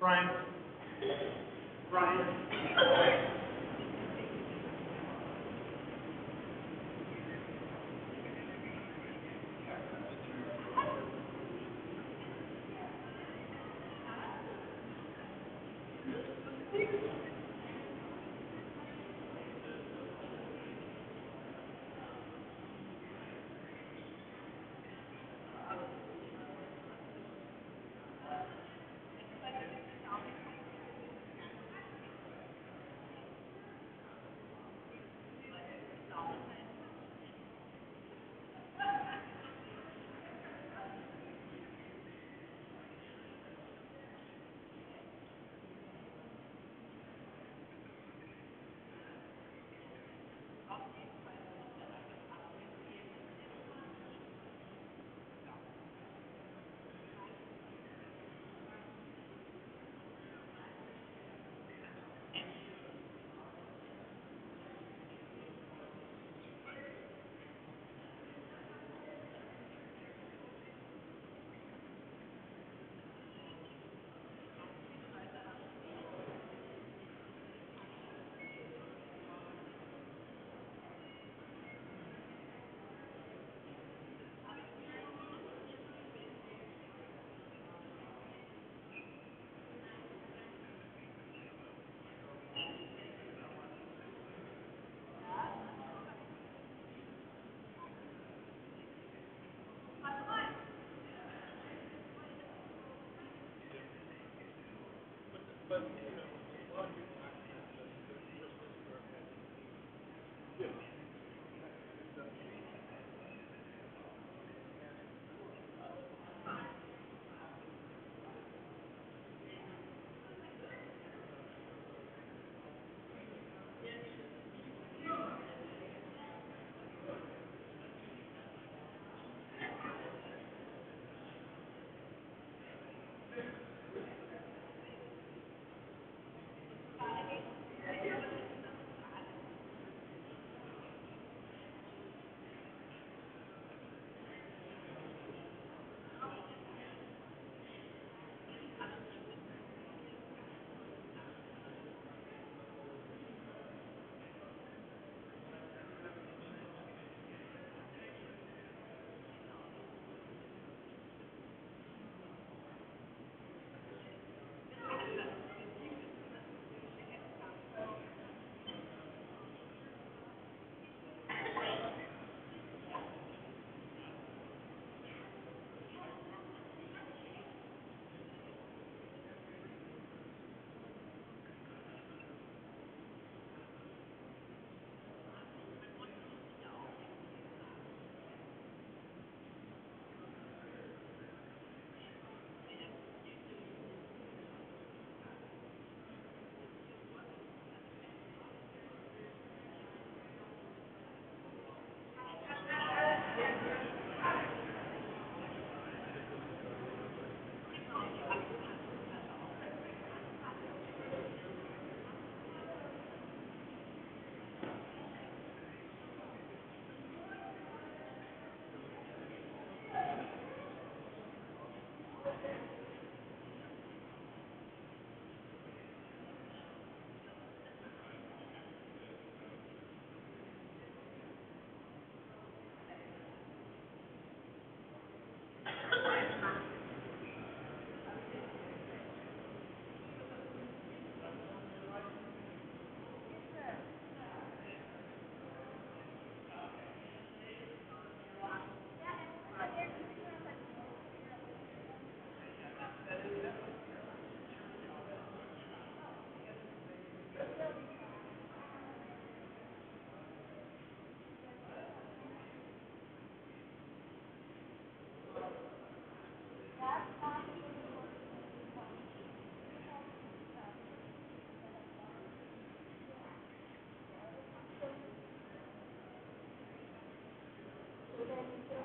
Brian? Brian?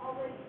already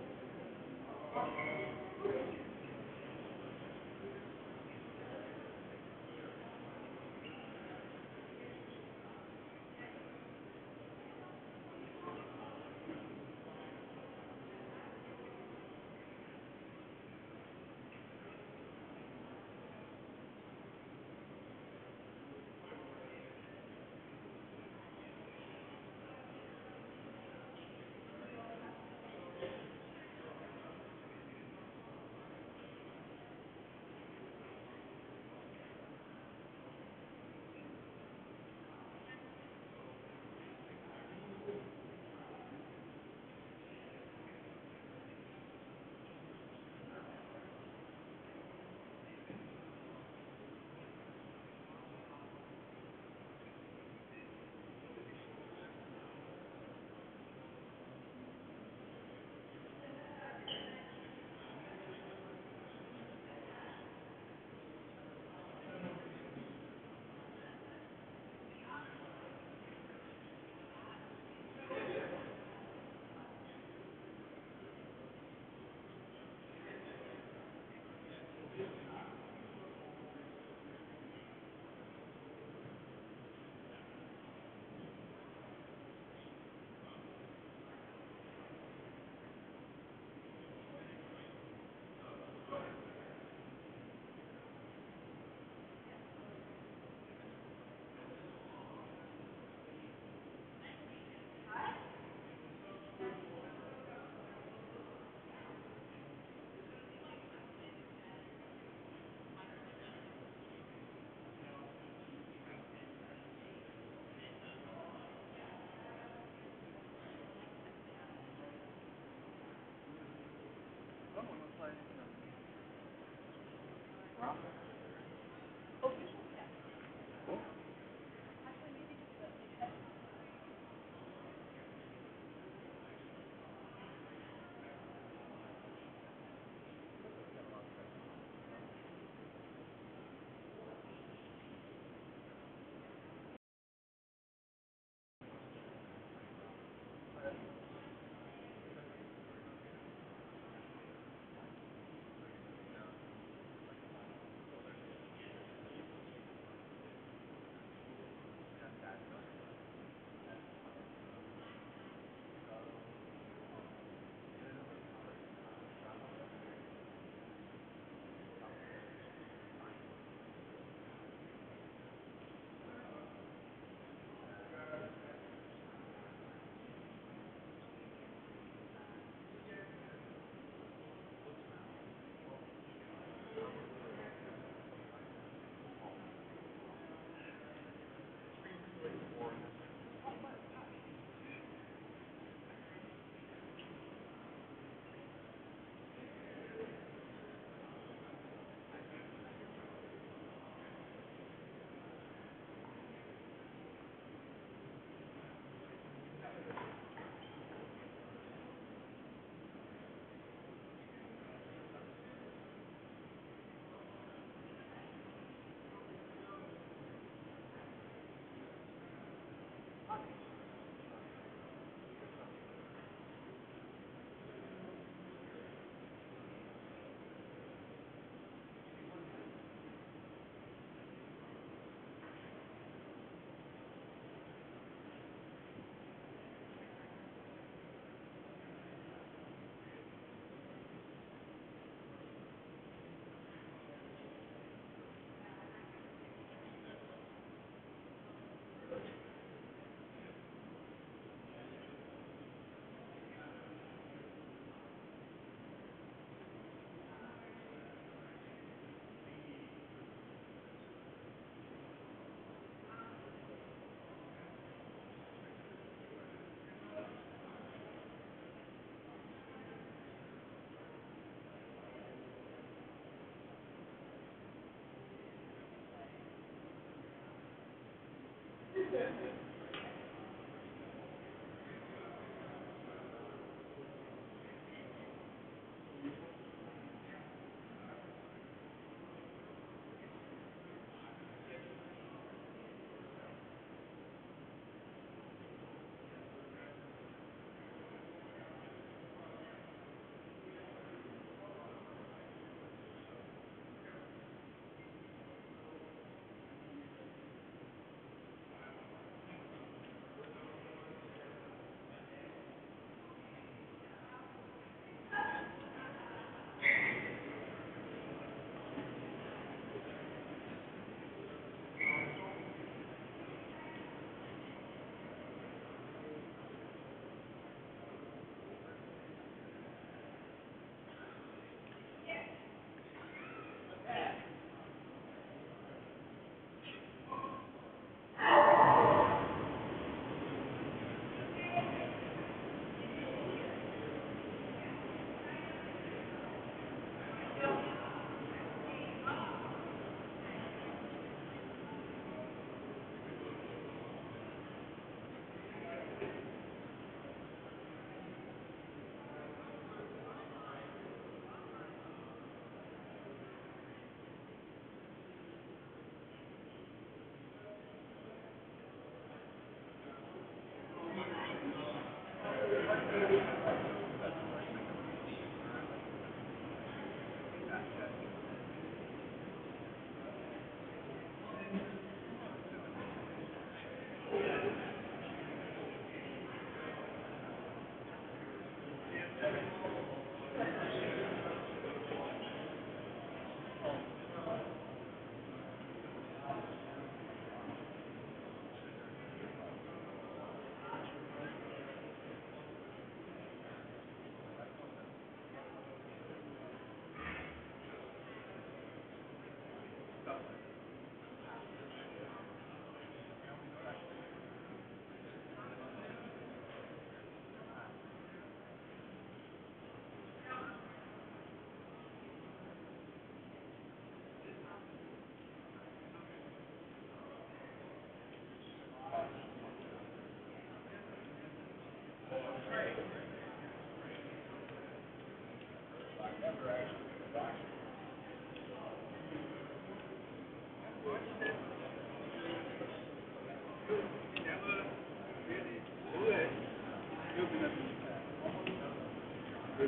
Yeah.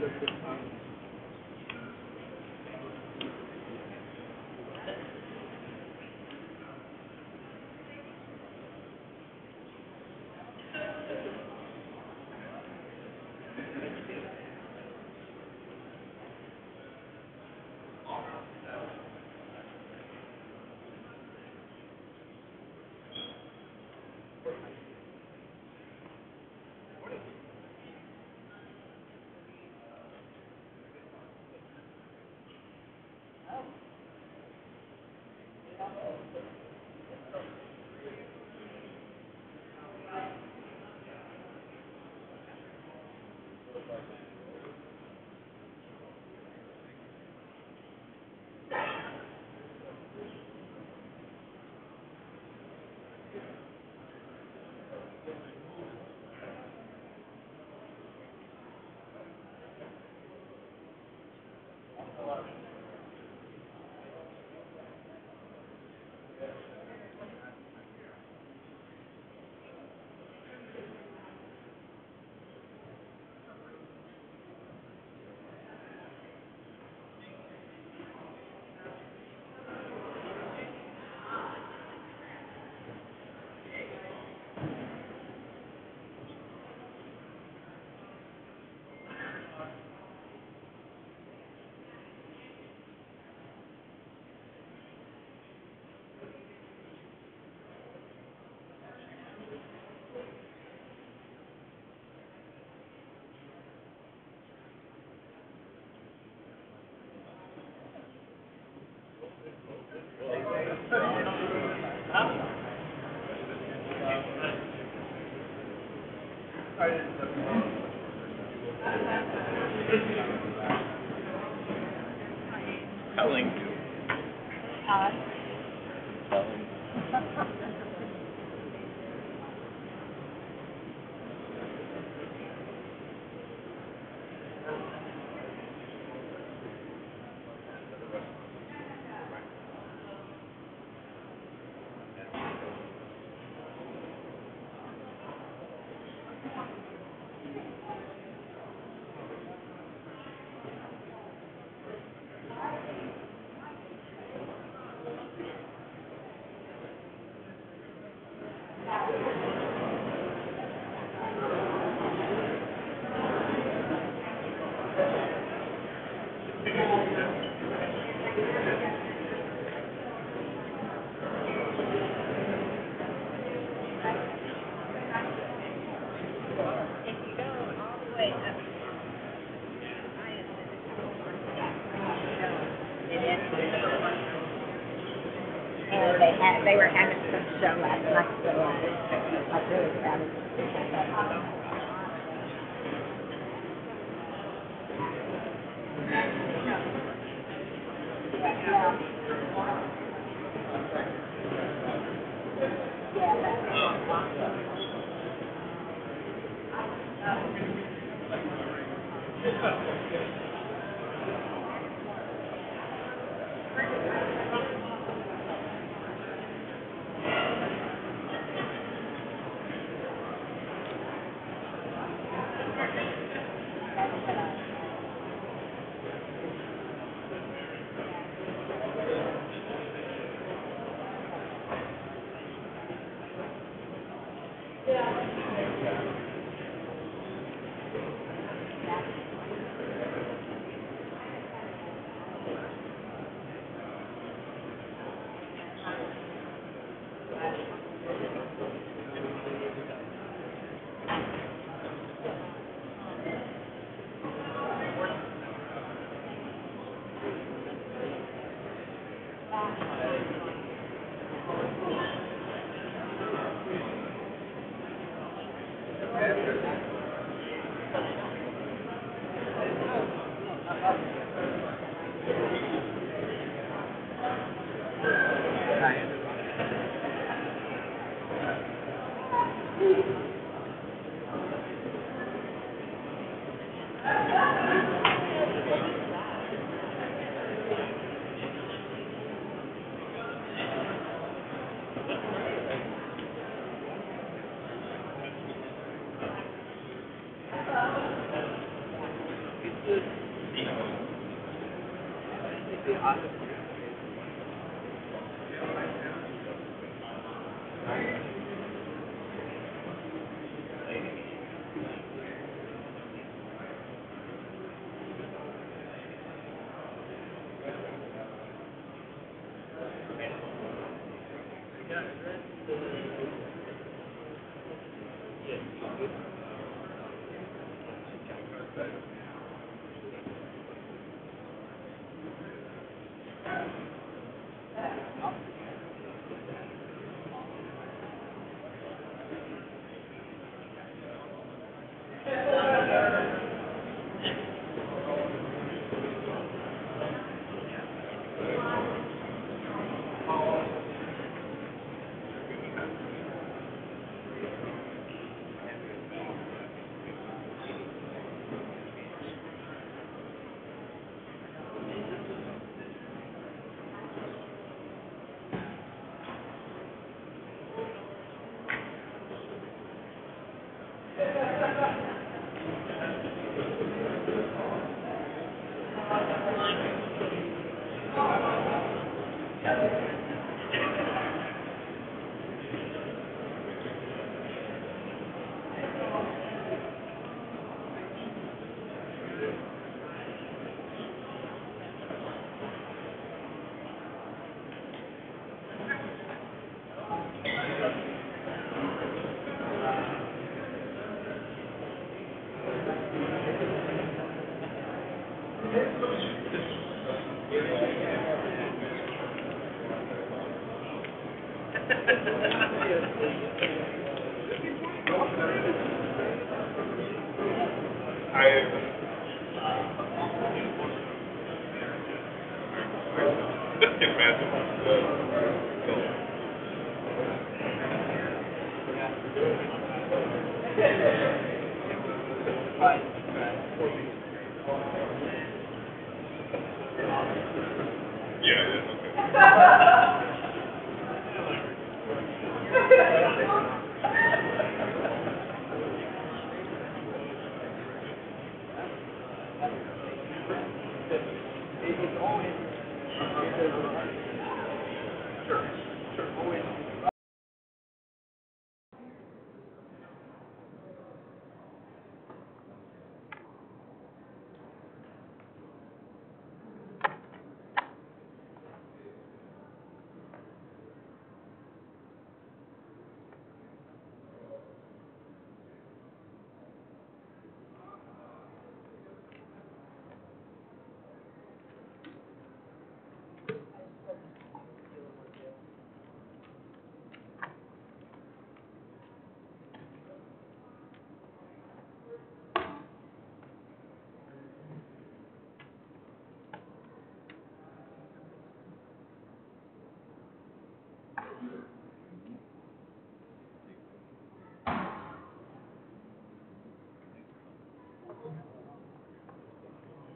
Thank you. Thank you. Telling. Todd? Telling.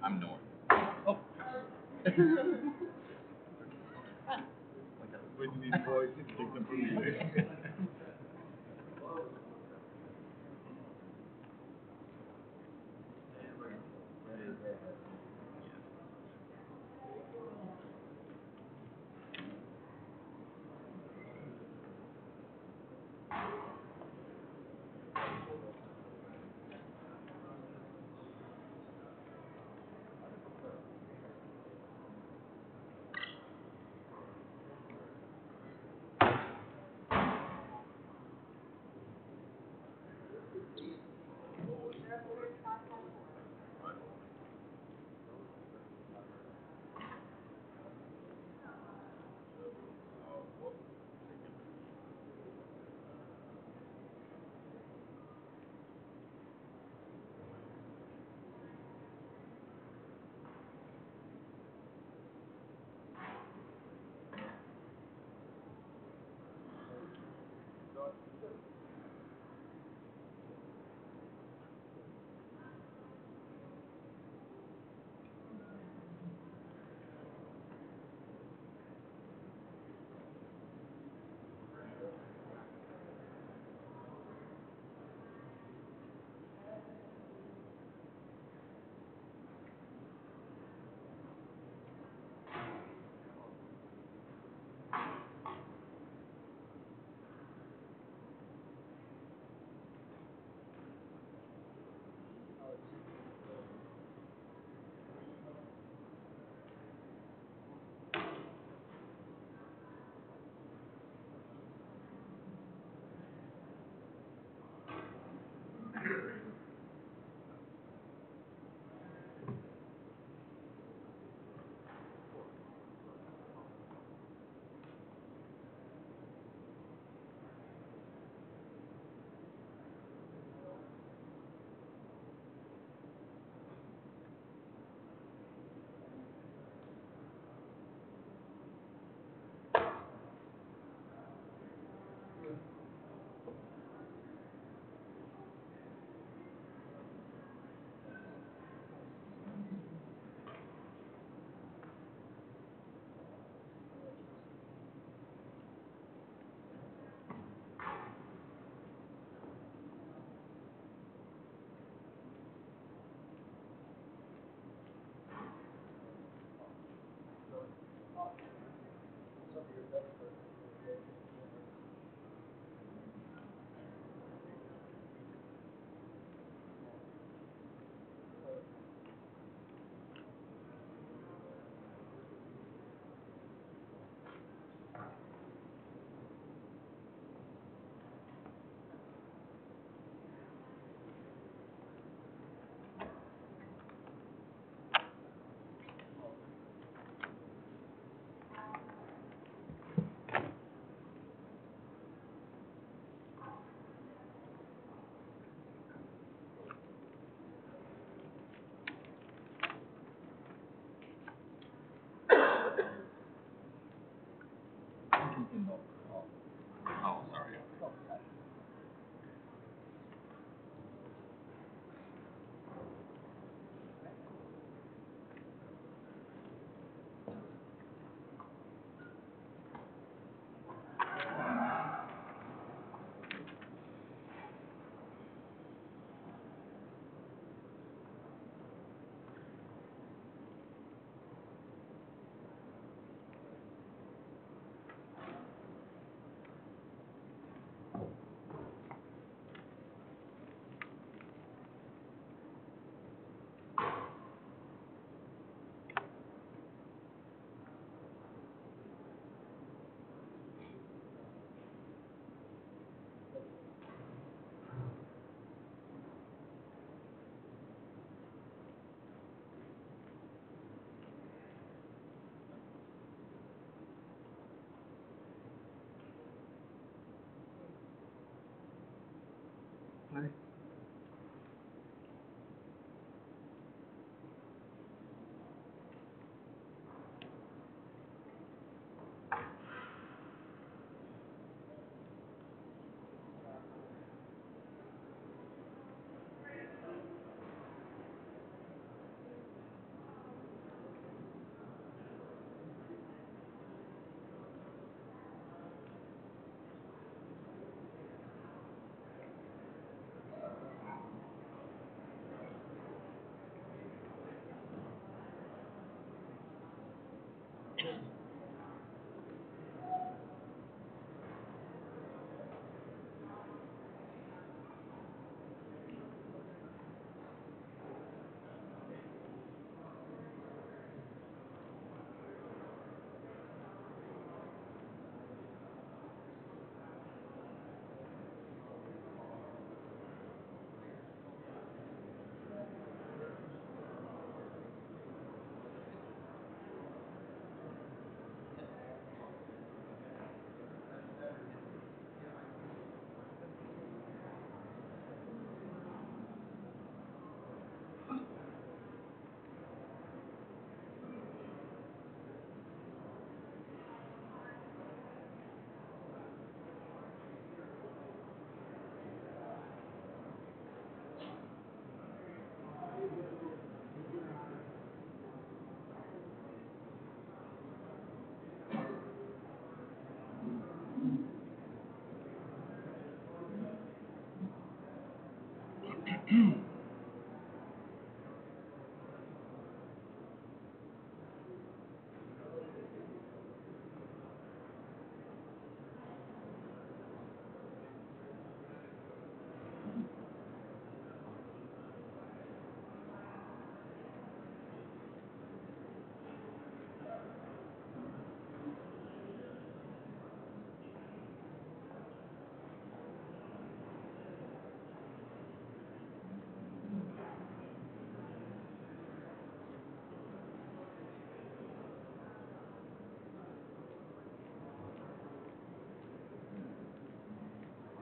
I'm north. Oh. When you need boys, take them from you.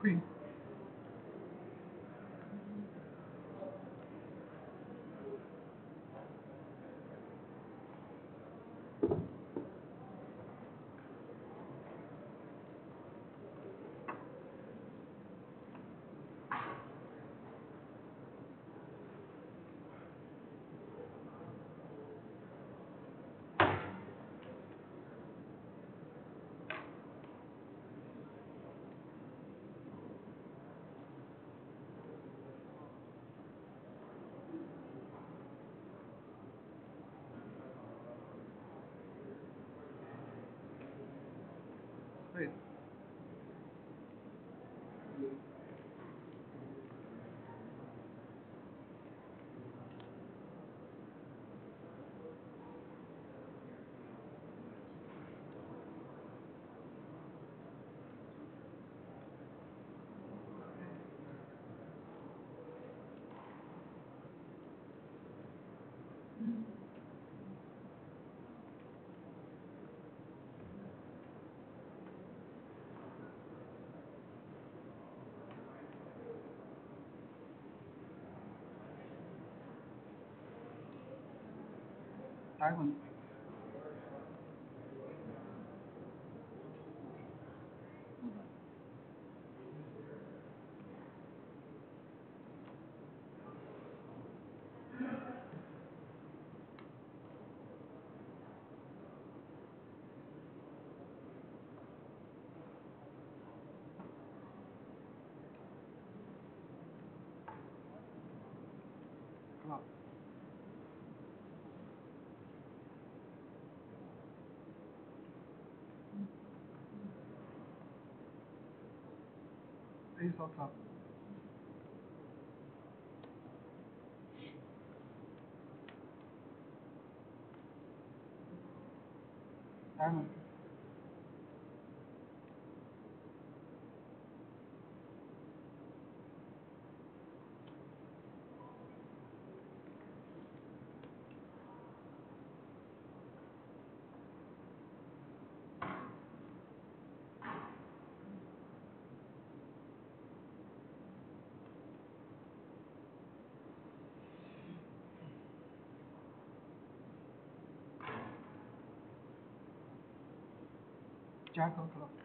Queen. Diamond. sayı hata. Aynen. Jack of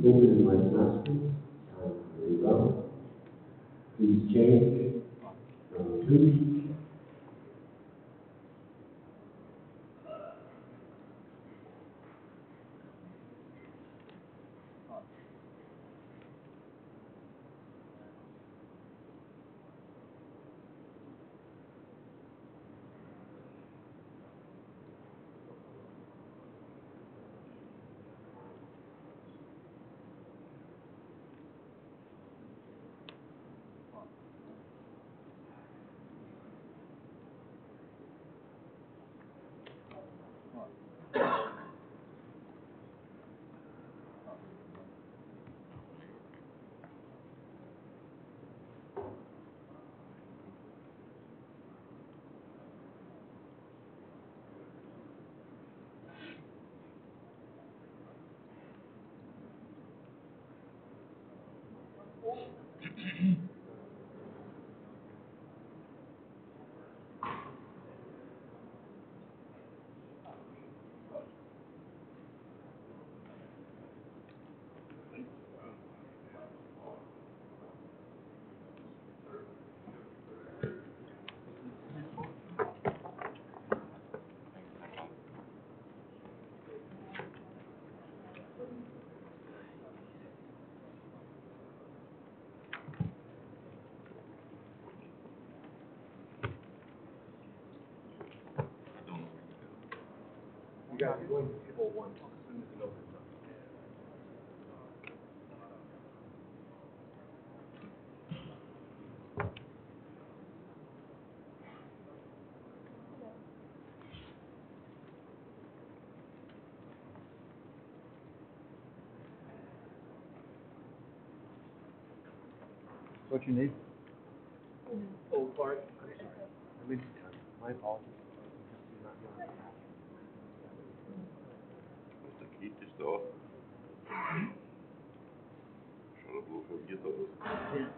The opening my nostrils, You guys are going to table one. What you need? Mm-hmm. Oh, Clark, I'm sorry. I meant to tell you, my apologies. So. Schau, wo verwirrt er ist. Ja.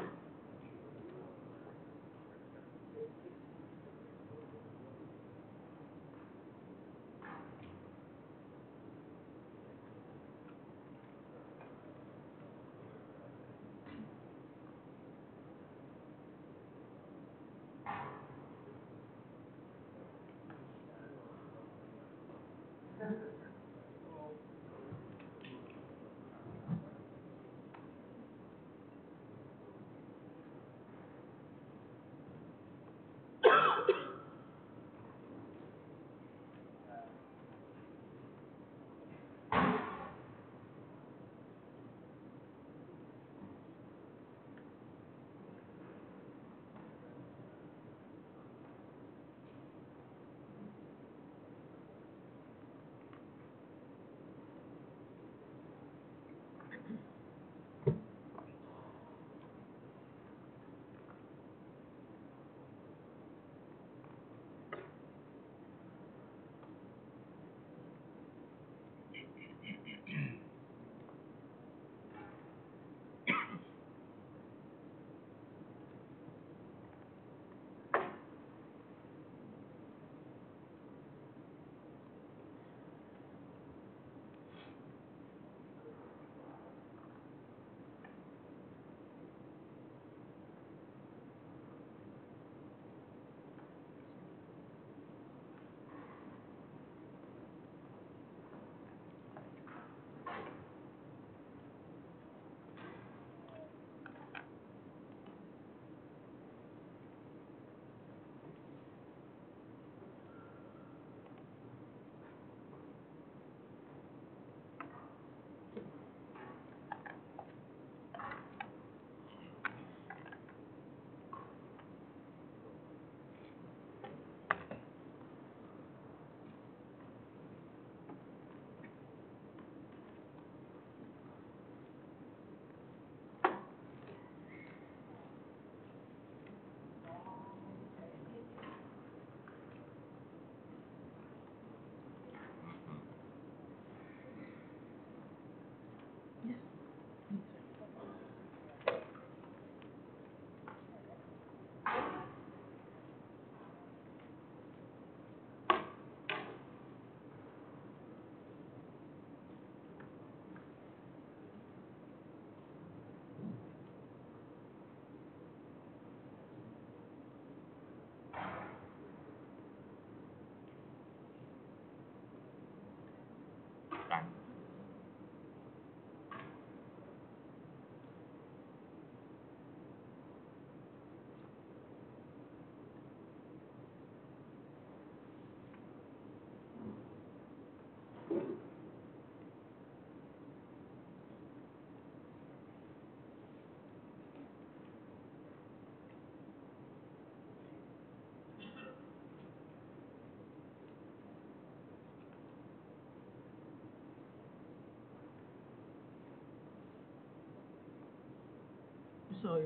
Sorry.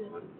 Yeah.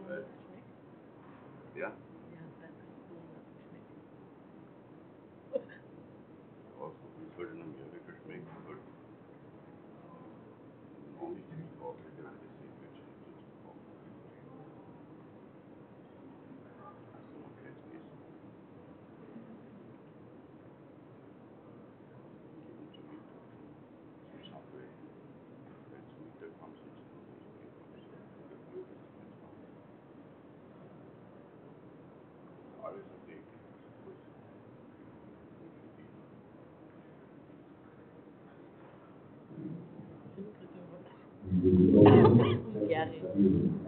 Amen.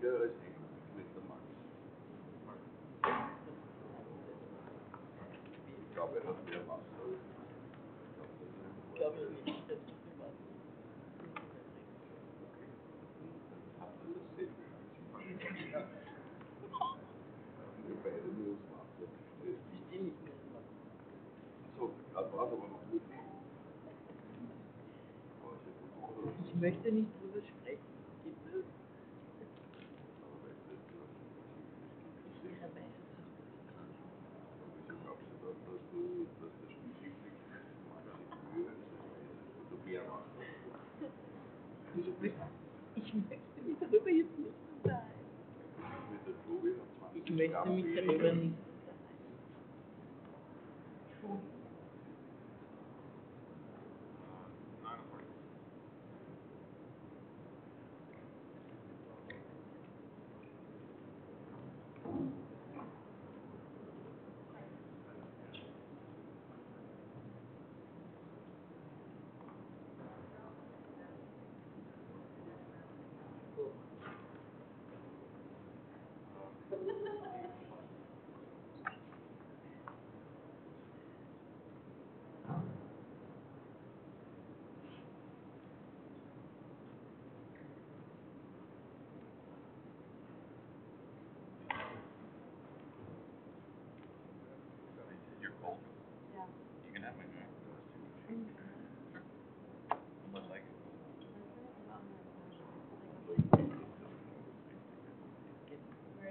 does make the money. Job at home, dear master. Ich möchte nicht opportunity.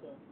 so.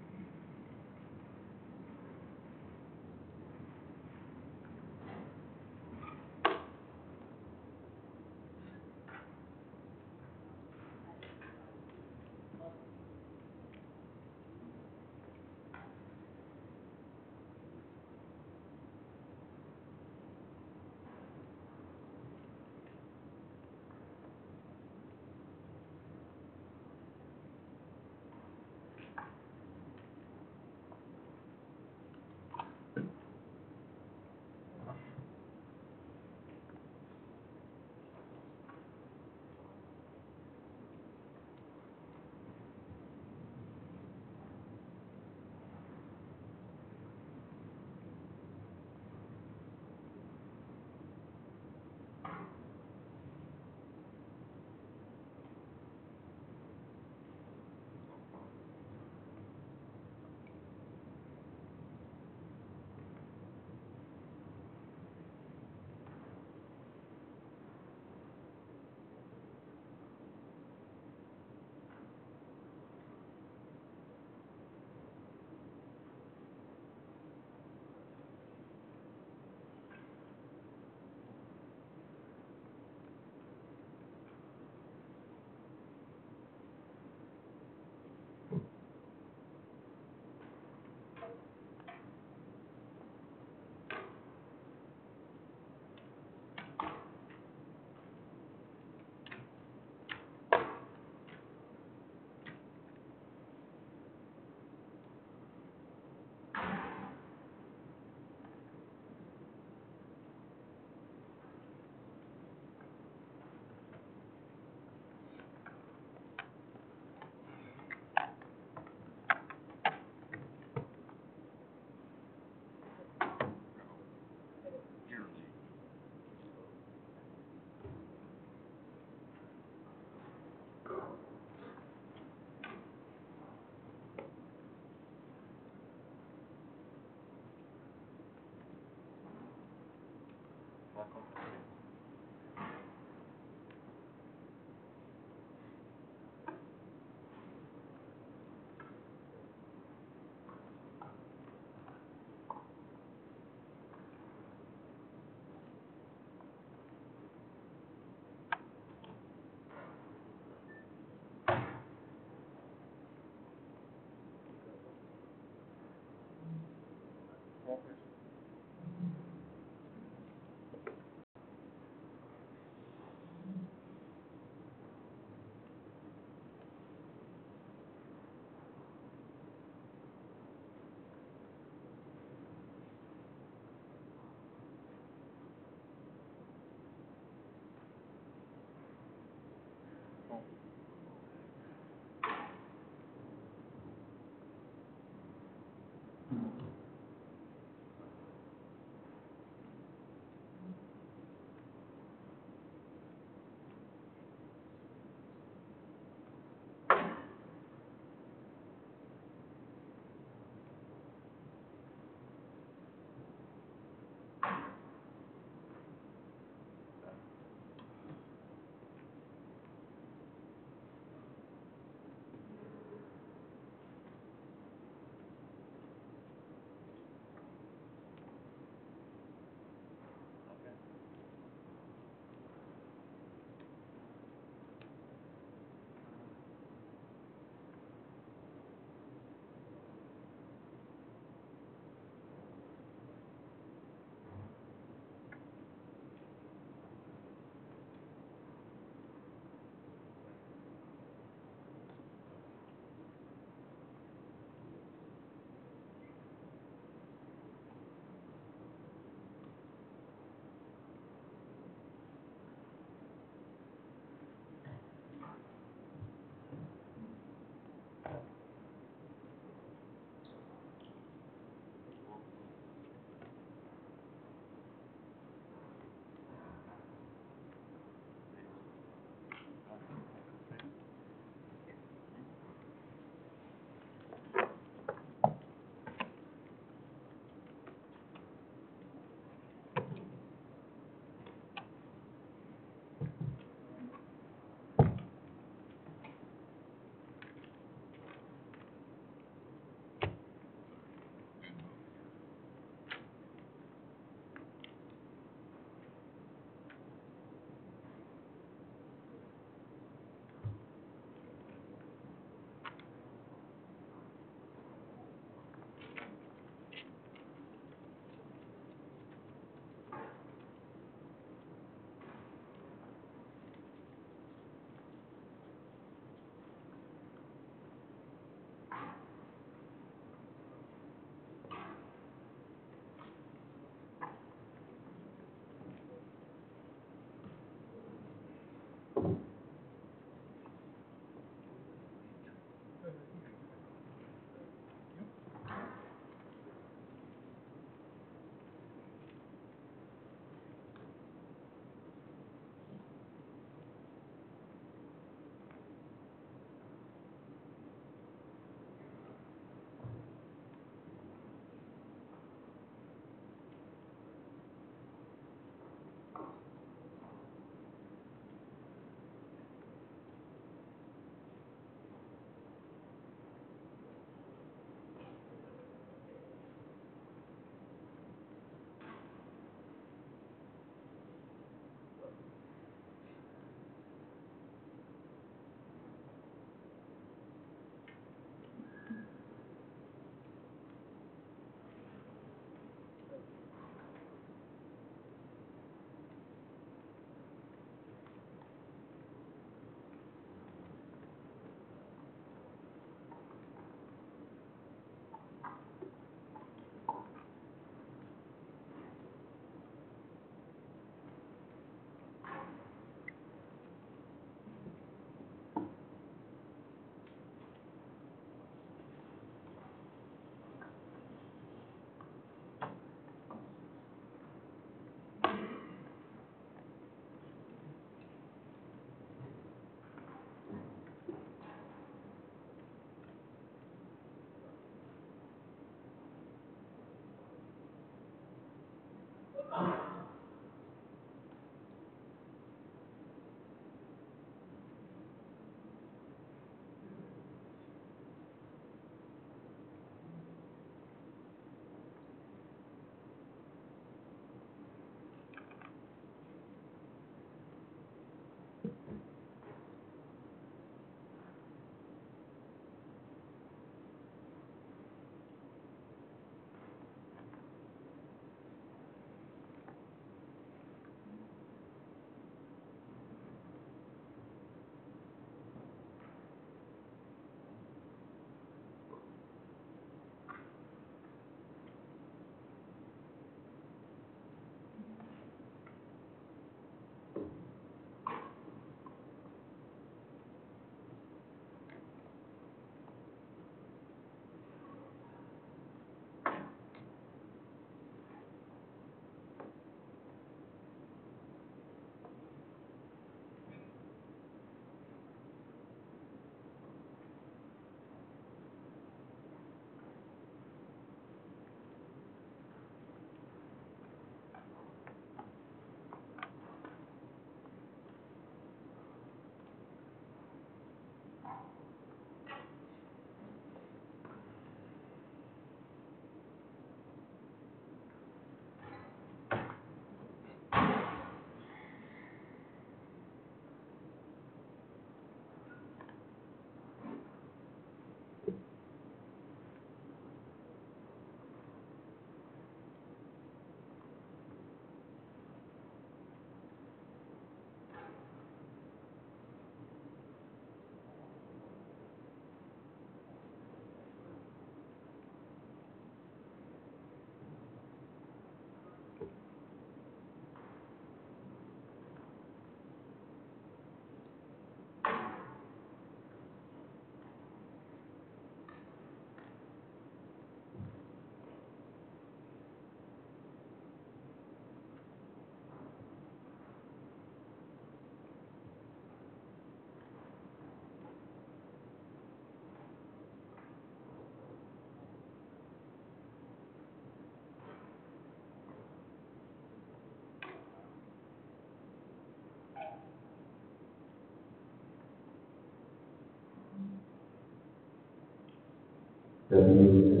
WNS,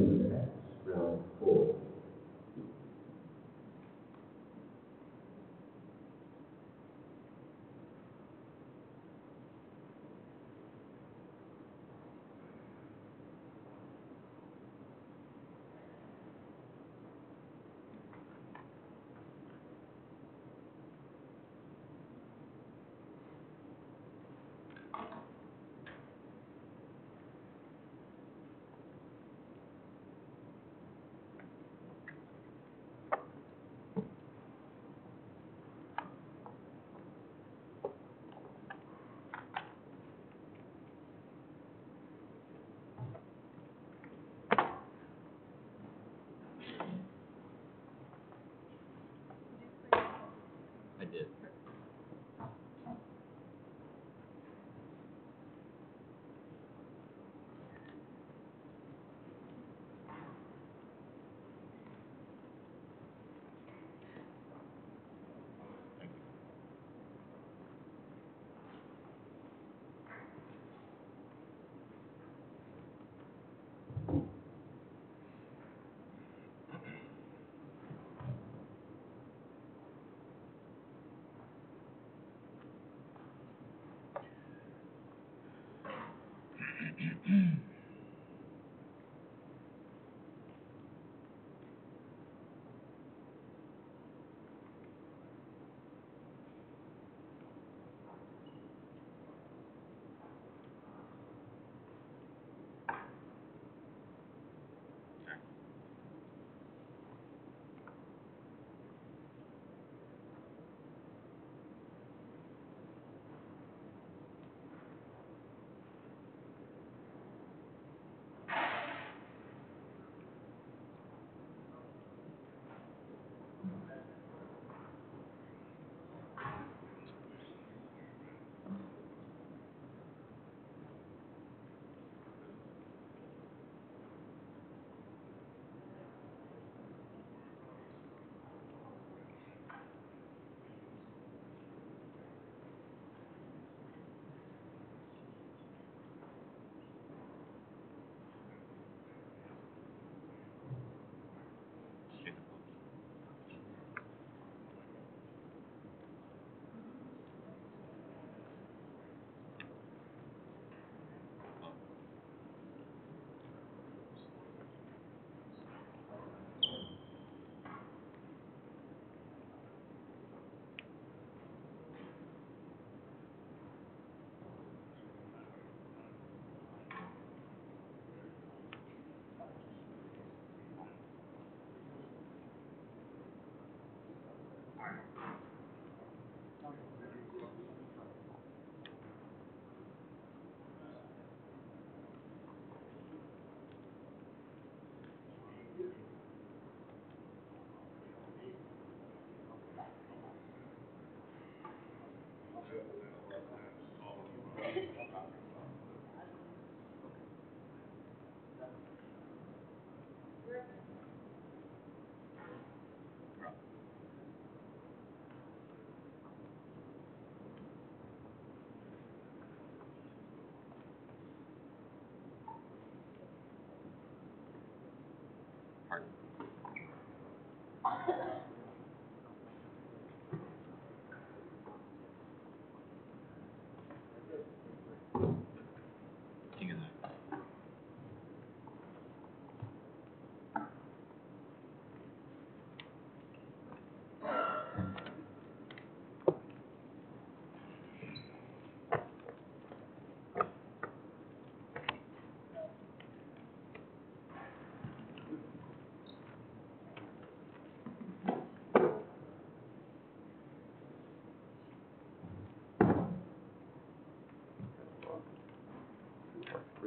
mm.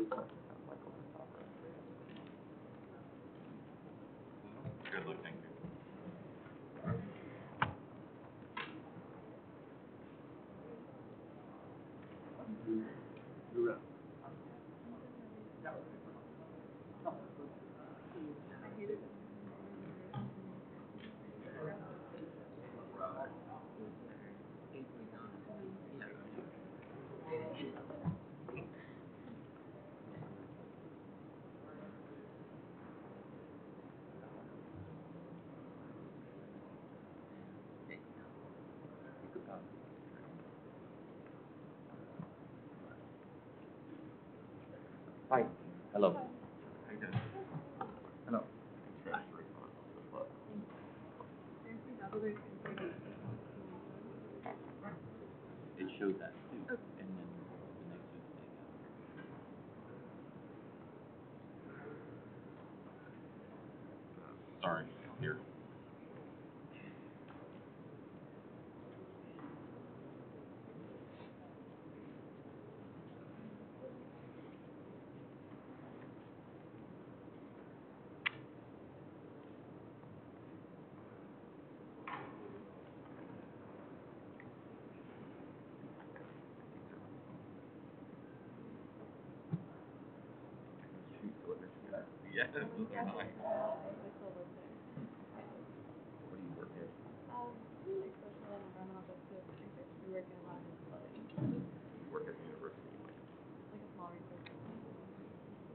everybody. Hello. How you doing? Hello. Transferring funds to the fund. It showed that too, and then the next two thing. Sorry, here. Yeah. Where do you work at? You work at the university. Do you live there?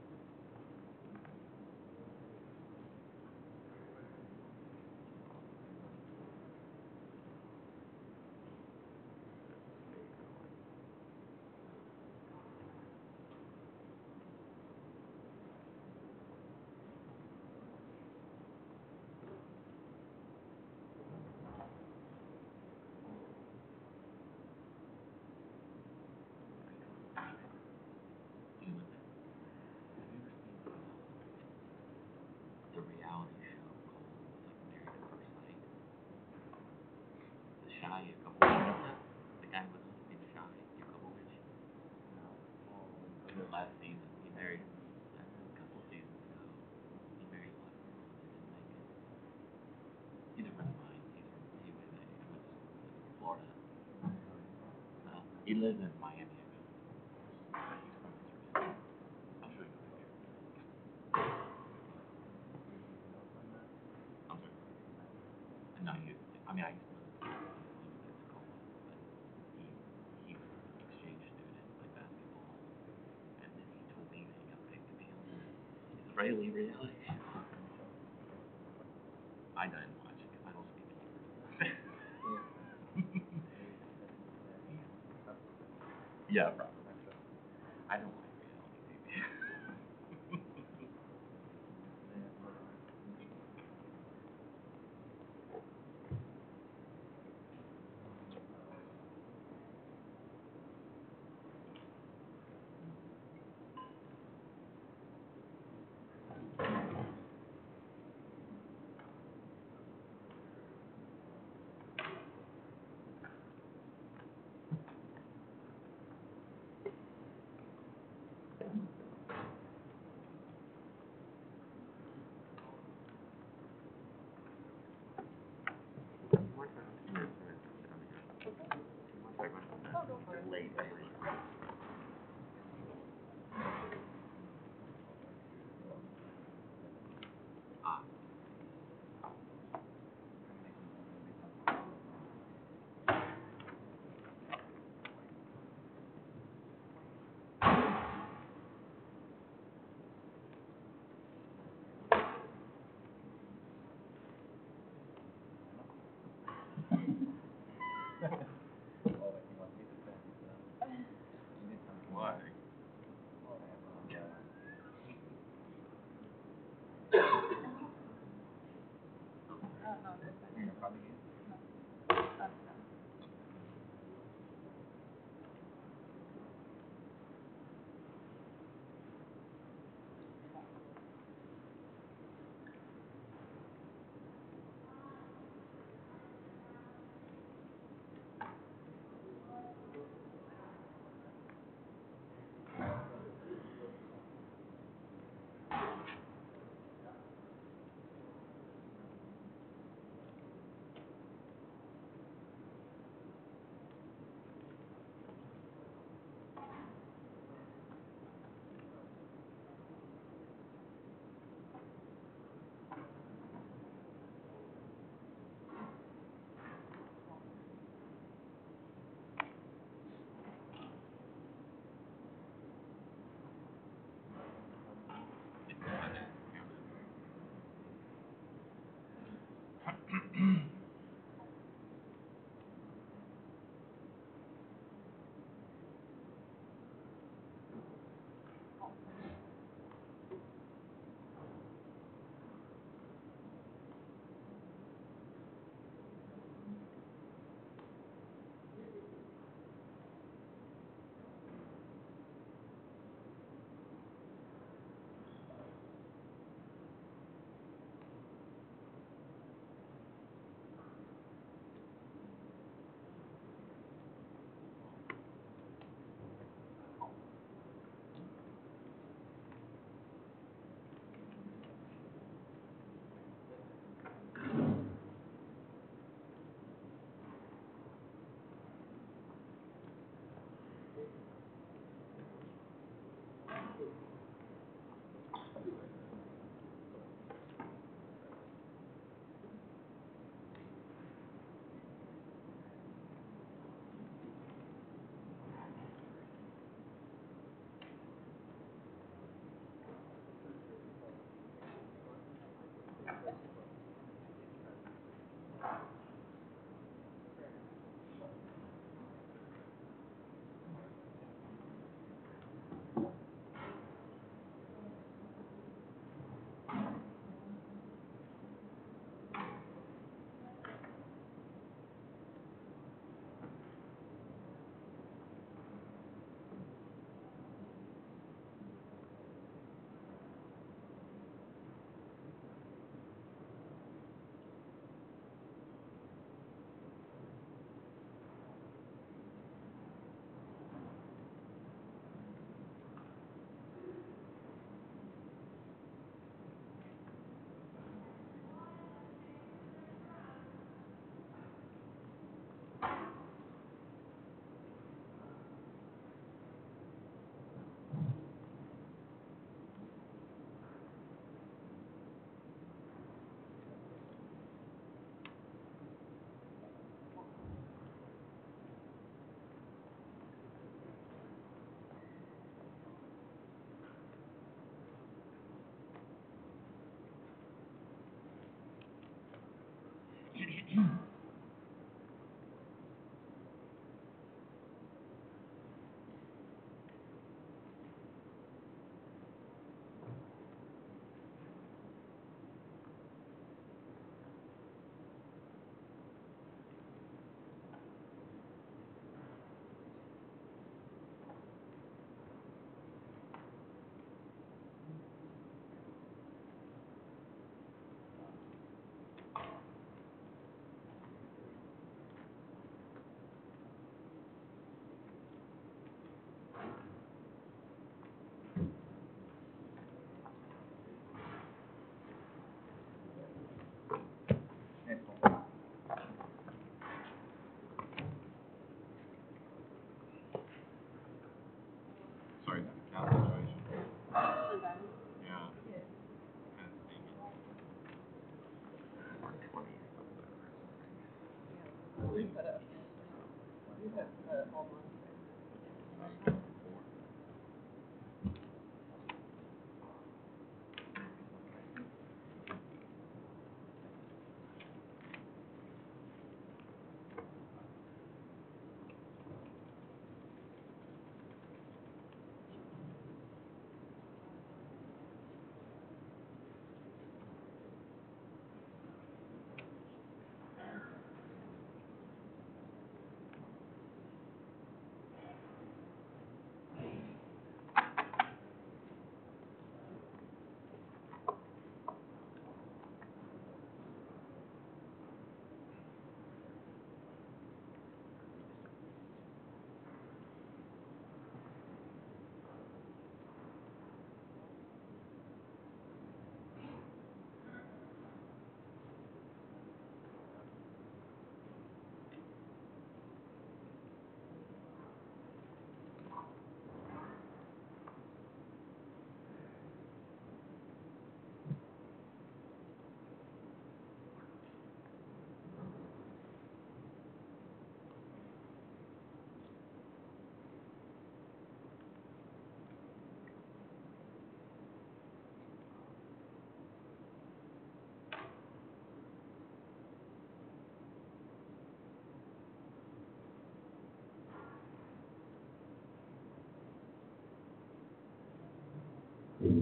Have you ever seen the, the reality show called like Married at First Sight? The Shy Yakovovich, the guy who was being Shy Yakovovich. The last season, he married, a couple seasons ago, he married a black girl and didn't make it. He didn't really mind, he's from, he was, he was from Florida. Well, he lives in Miami. No, he, I mean, I used to live in Pensacola, but he, he was an exchange student, played basketball, and then he told me that he got picked to be on this Israeli reality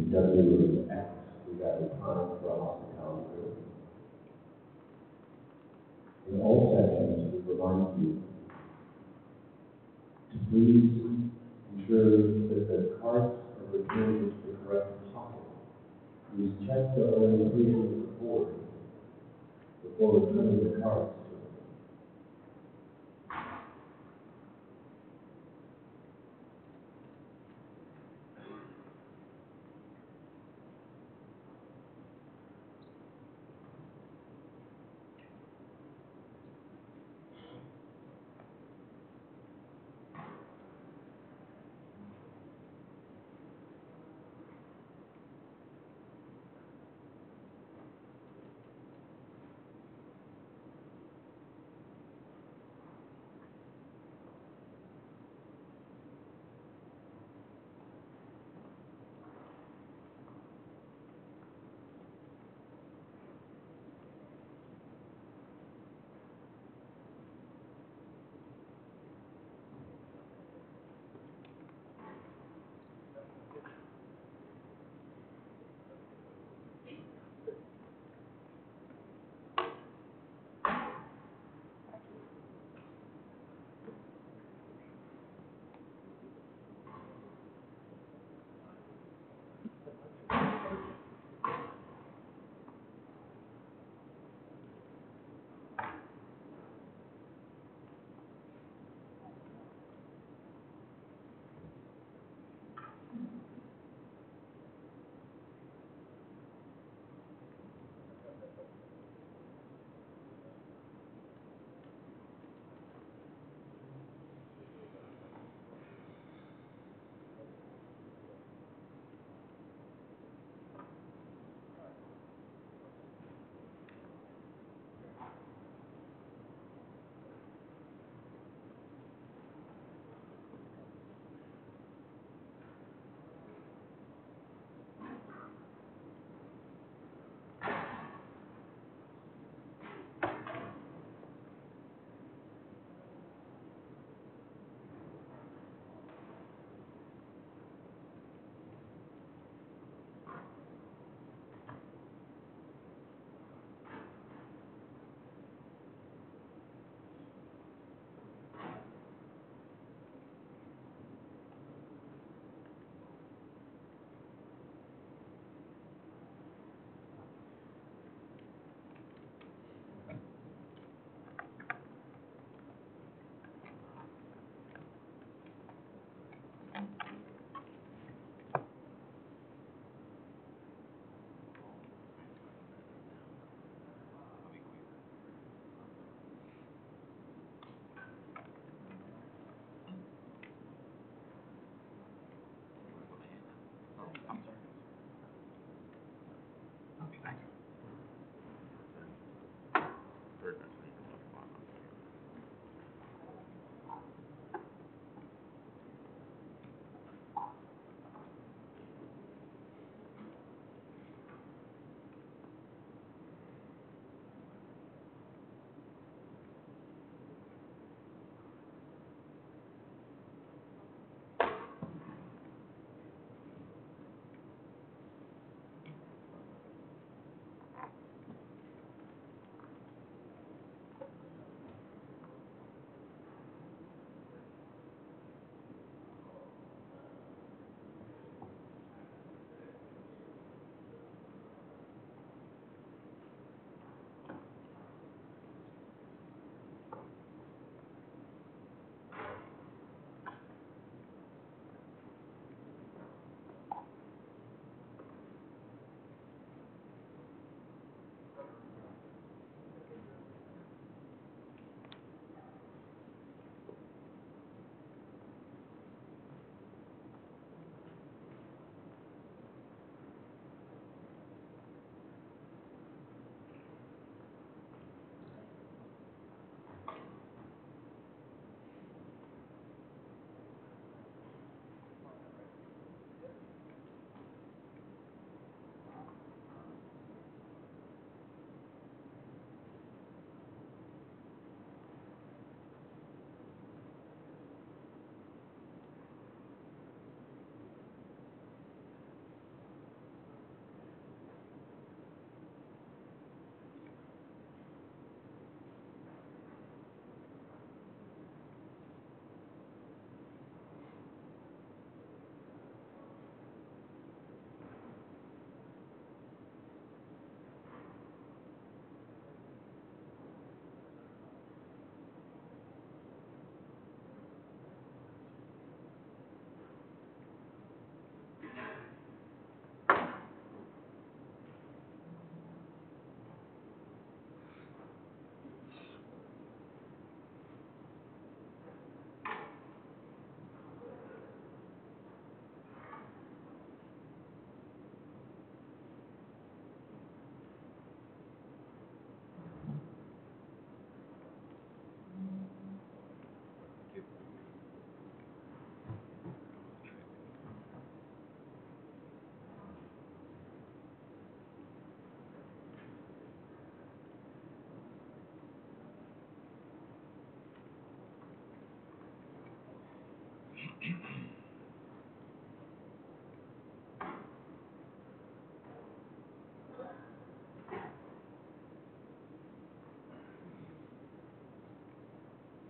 In W X, we got a time. In all sessions, we remind you to please ensure that the cards are returned to the correct pocket. Please check the the before returning the cards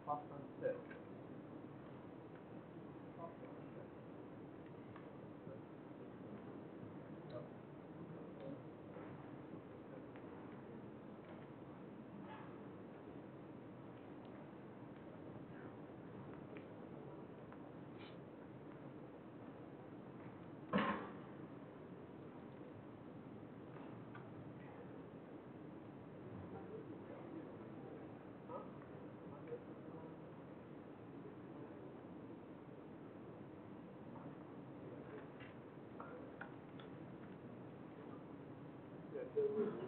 Boston Six.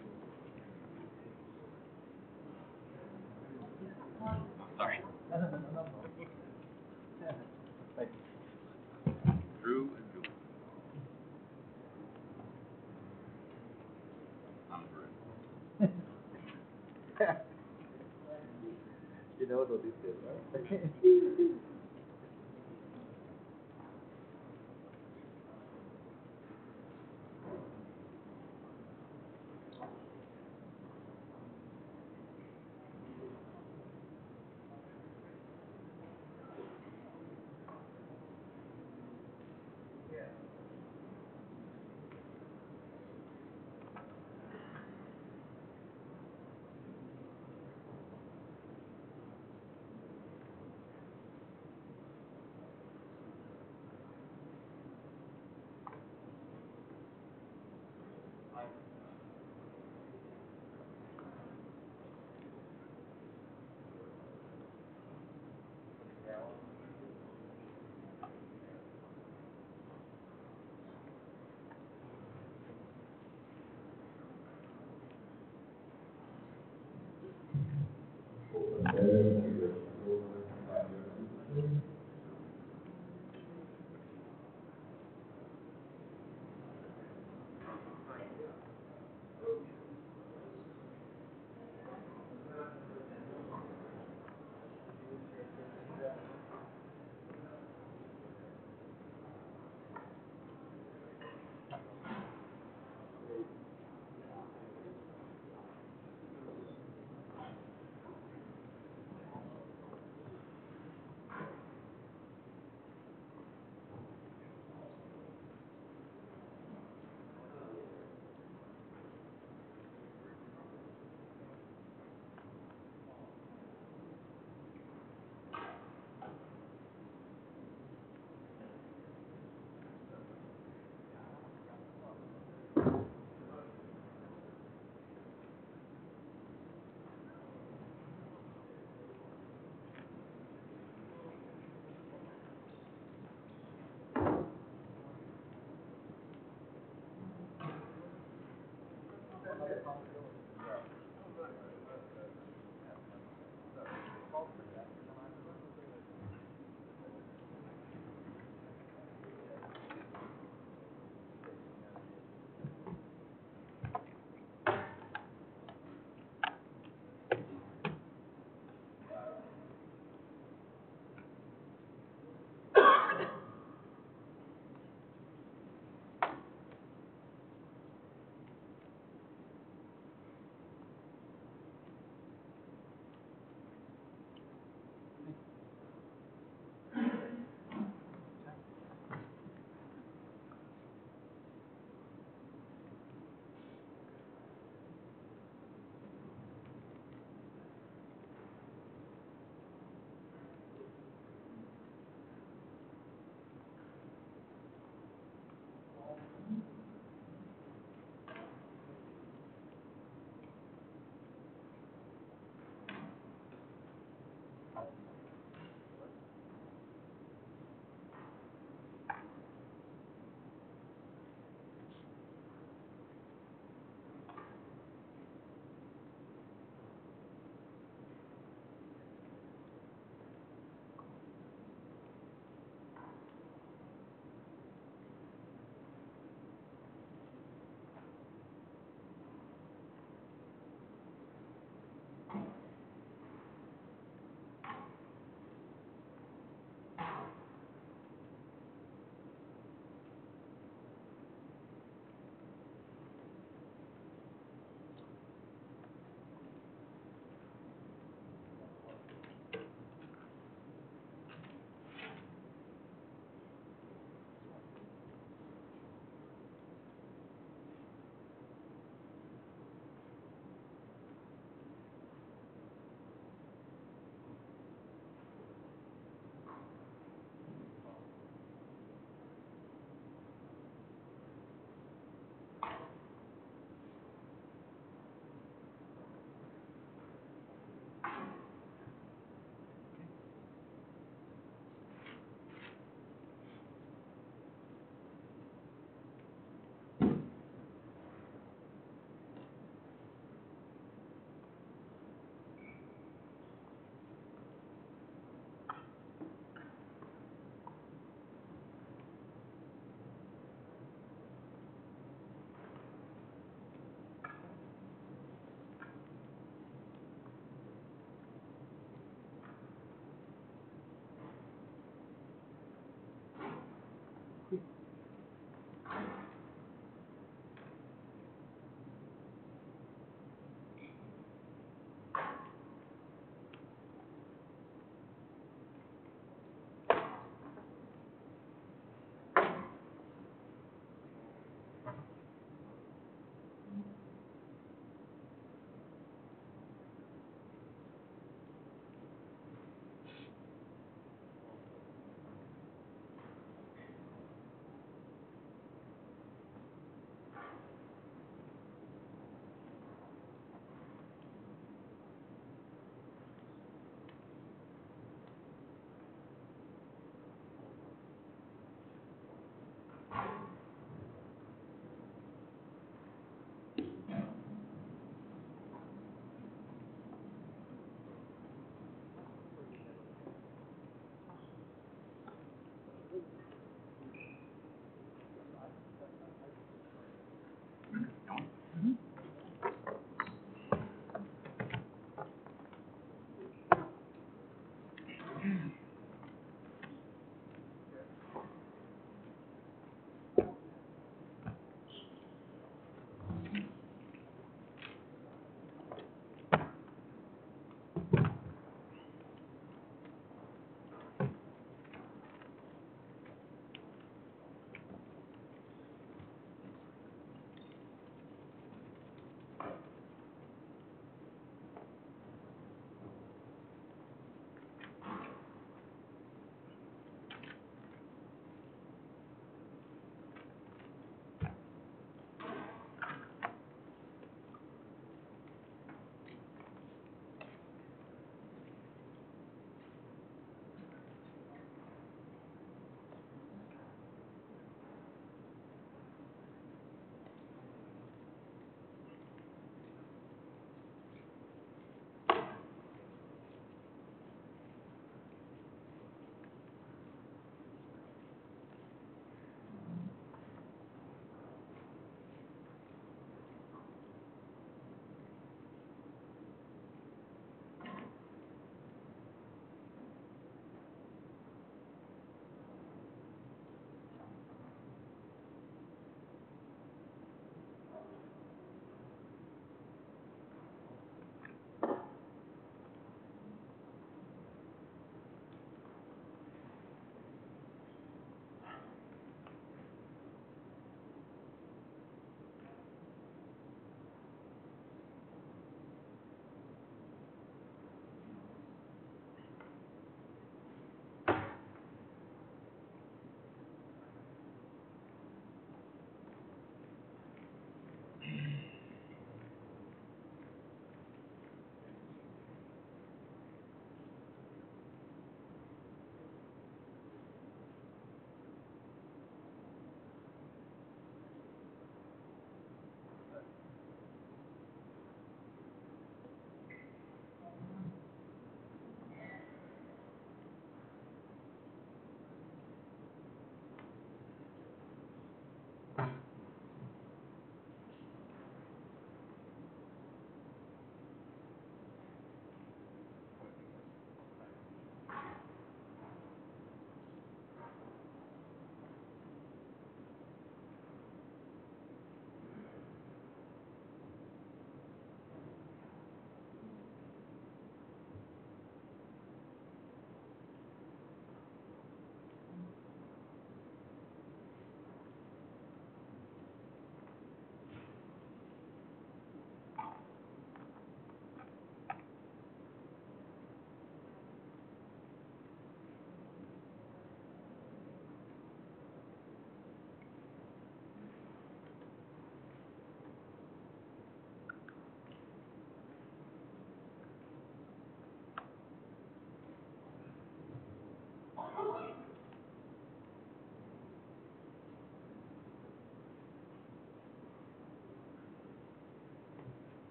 Drew and Julie. Number. you know what these days are.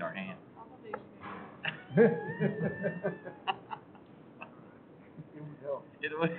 We need our hand. It would help. It was,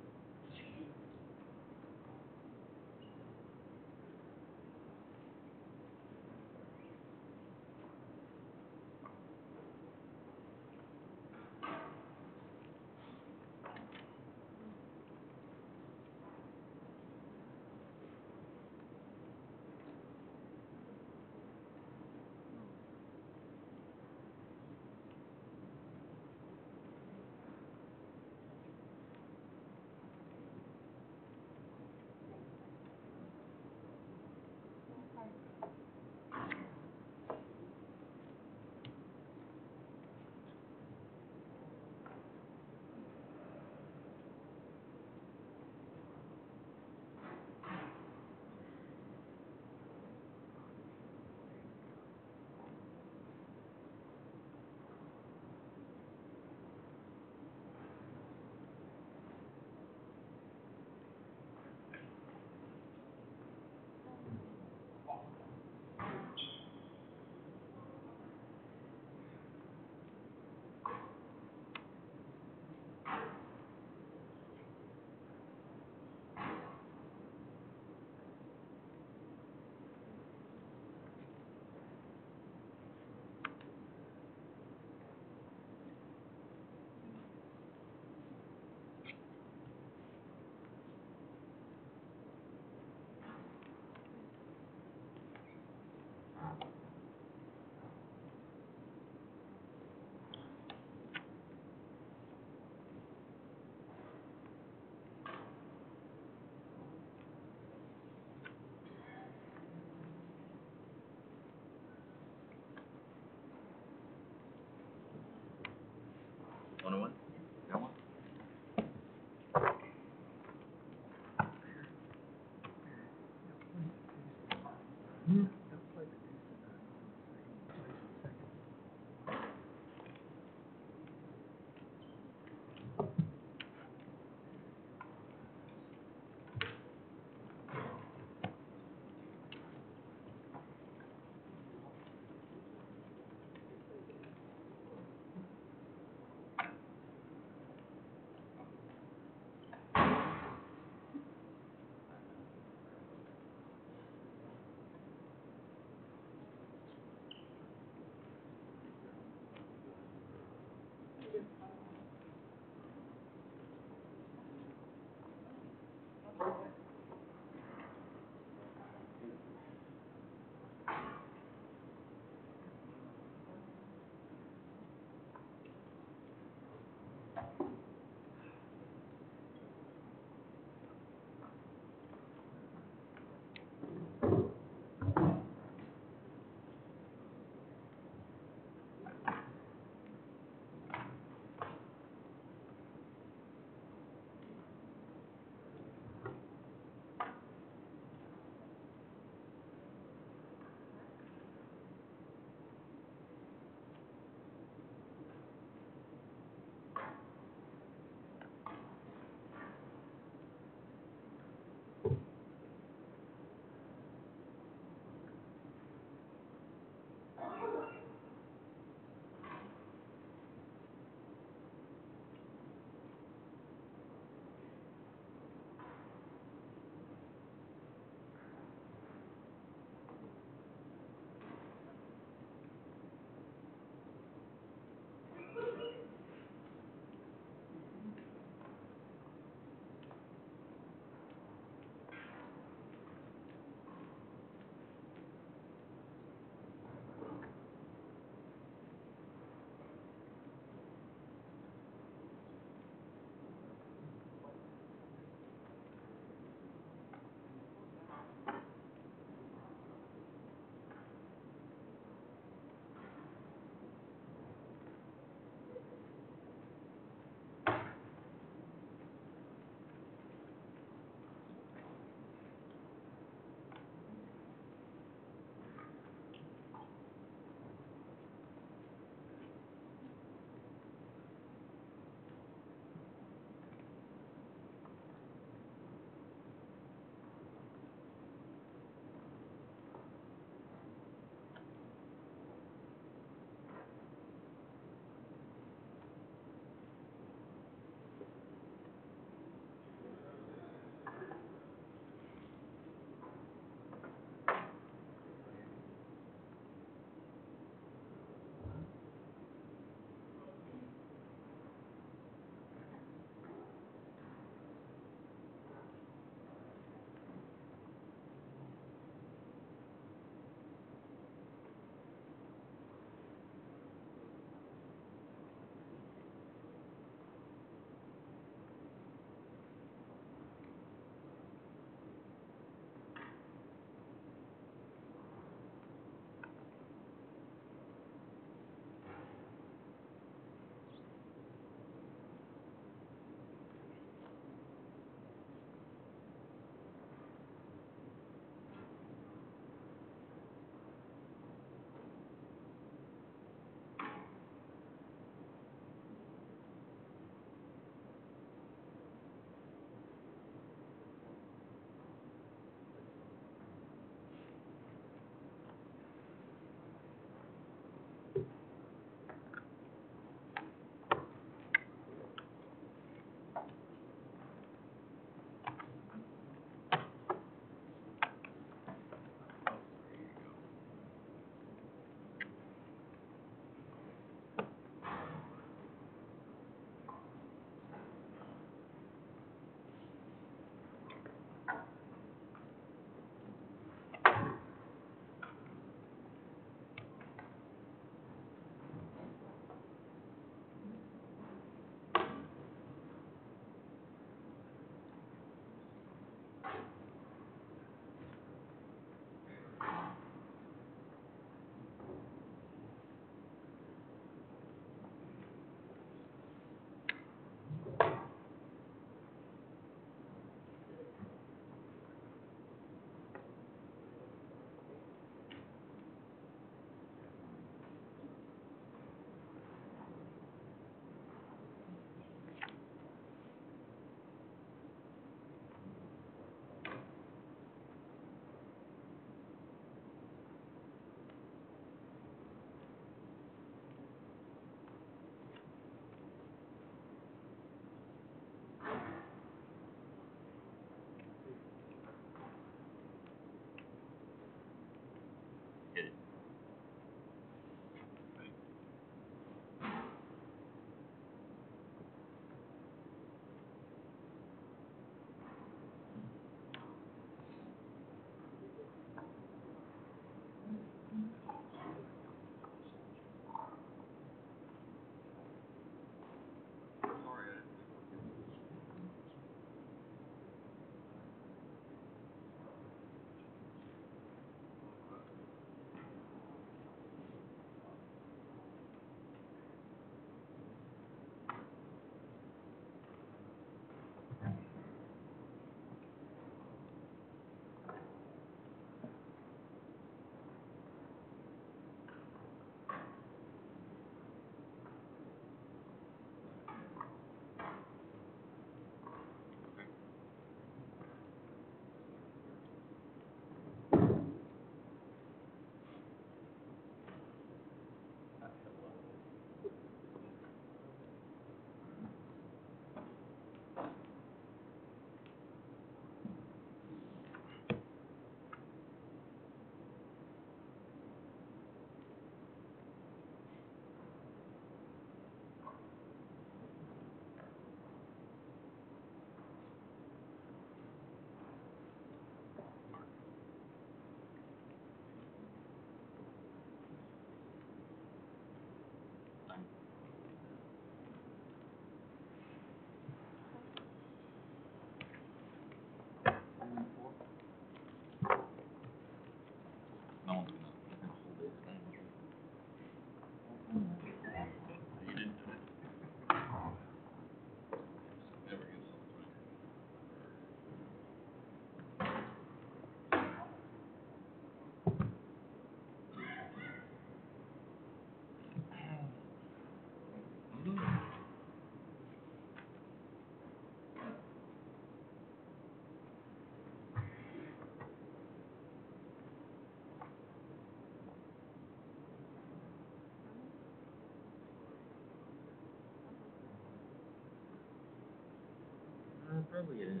Probably it is.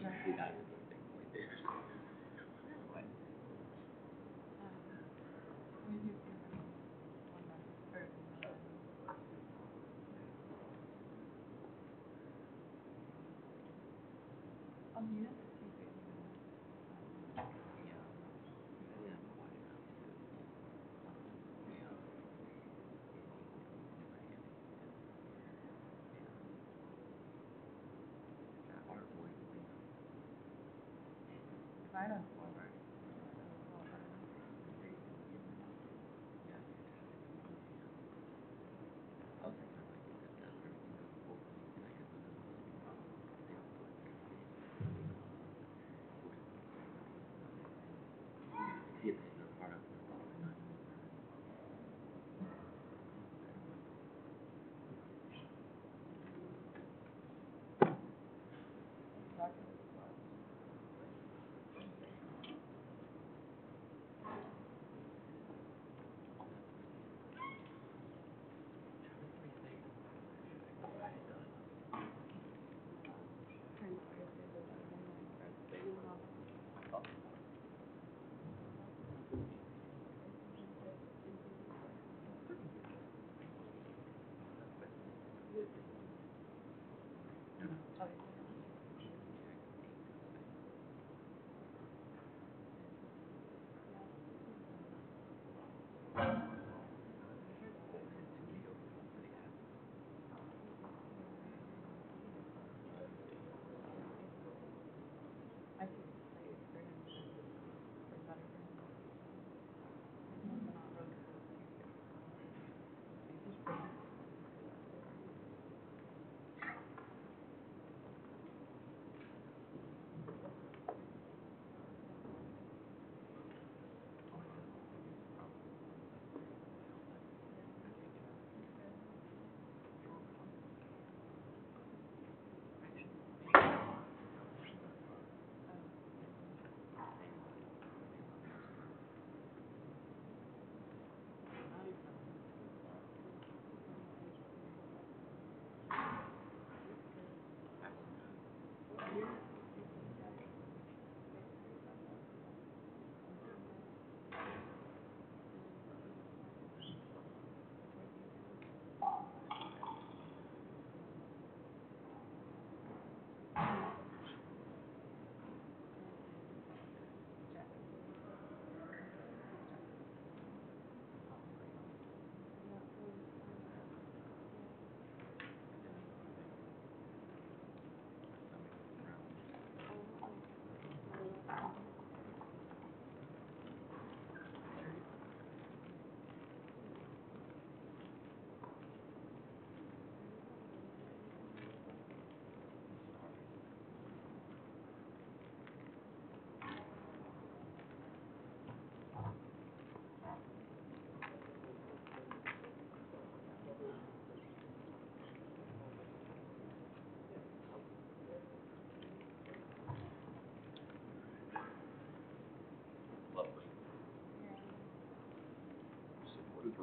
You see that as a big point there. What? See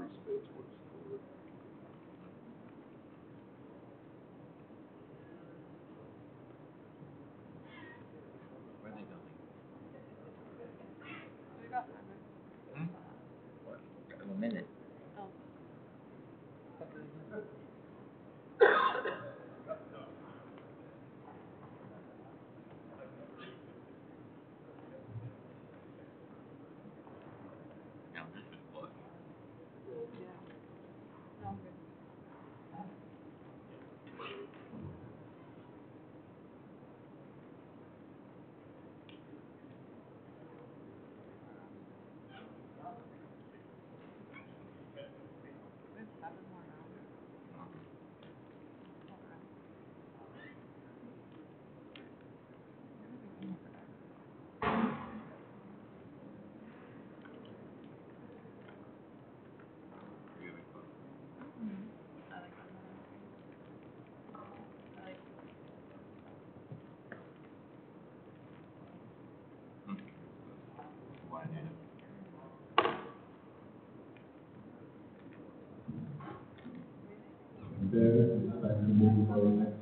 What is and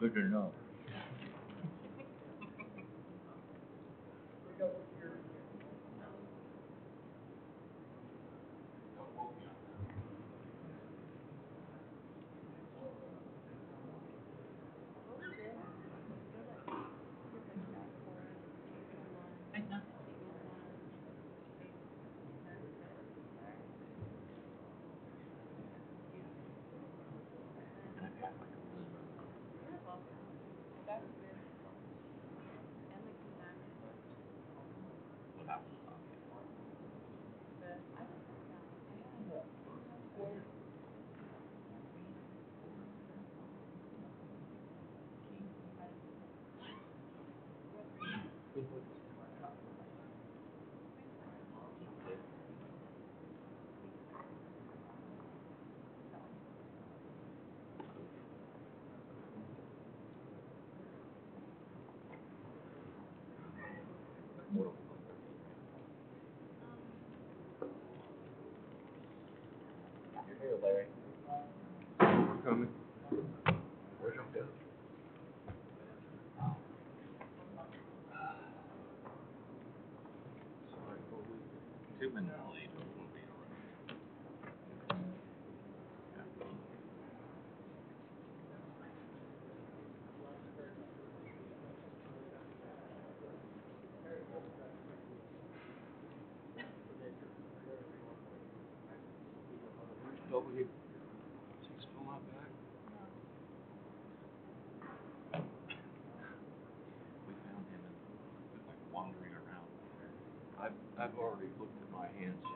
good to know. career, Larry. over here. six from my back. We found him like wandering around. I've I've already looked at my hands.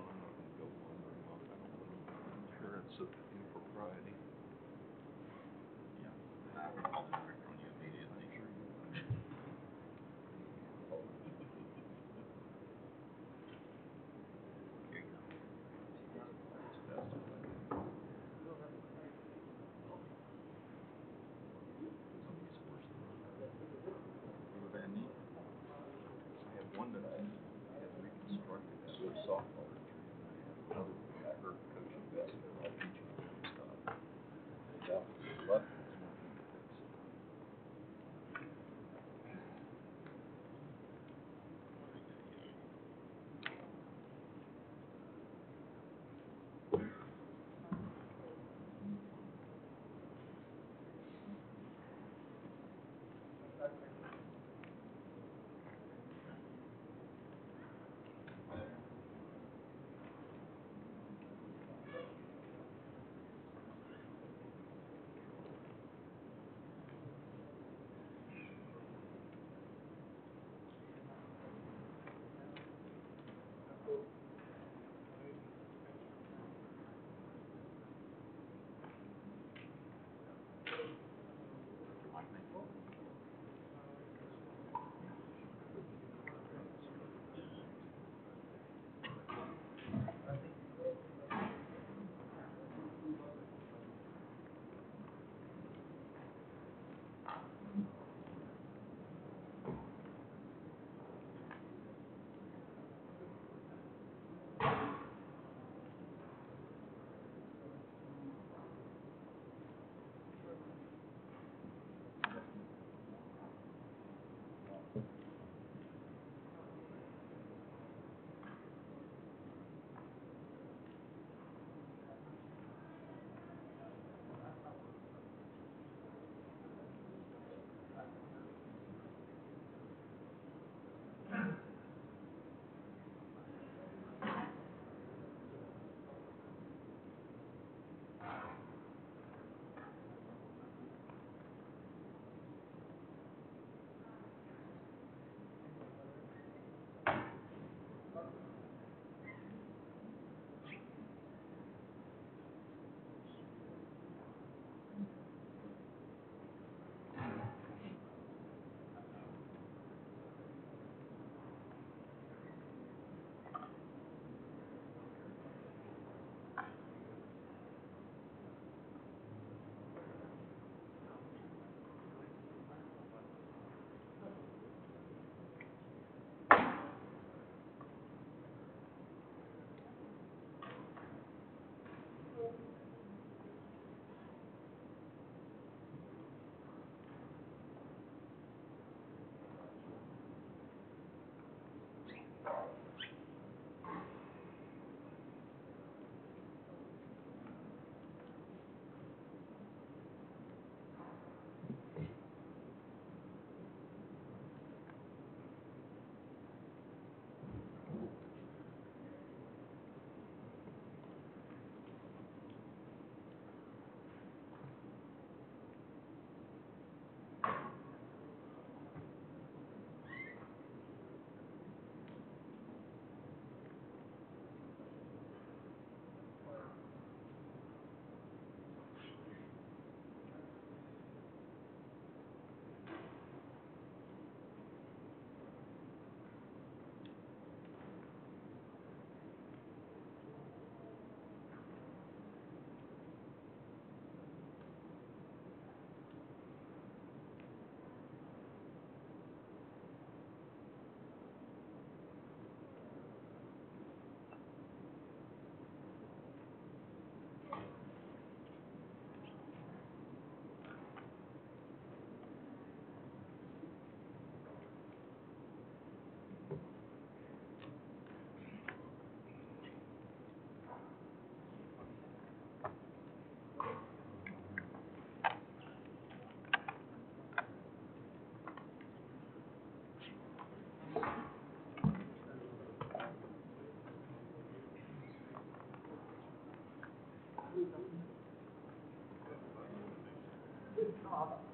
Thank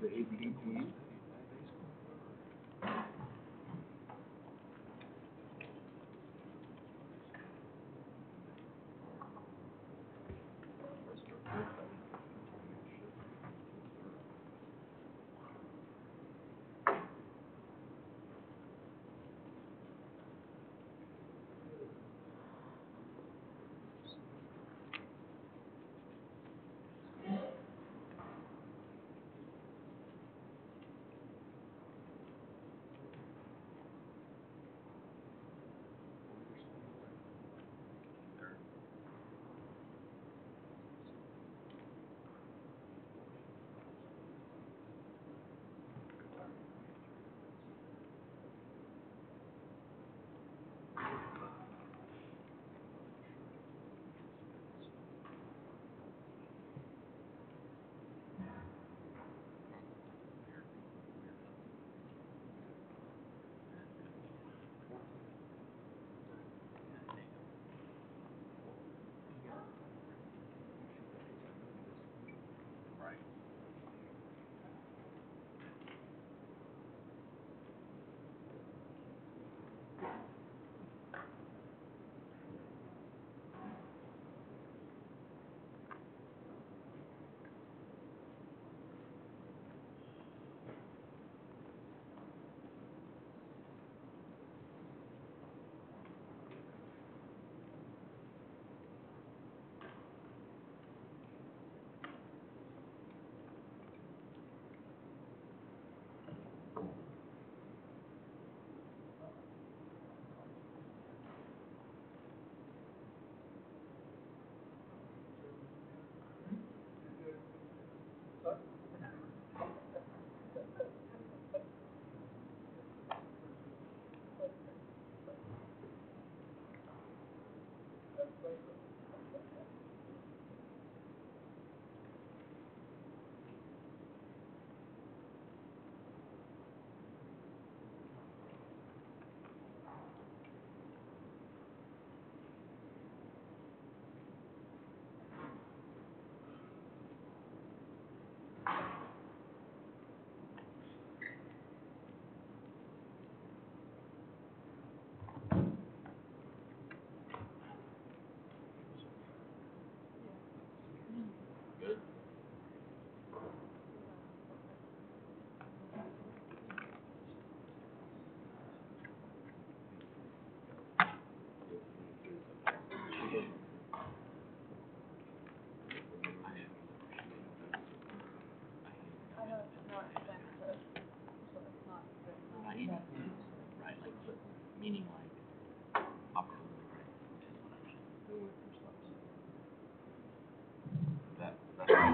the ABDP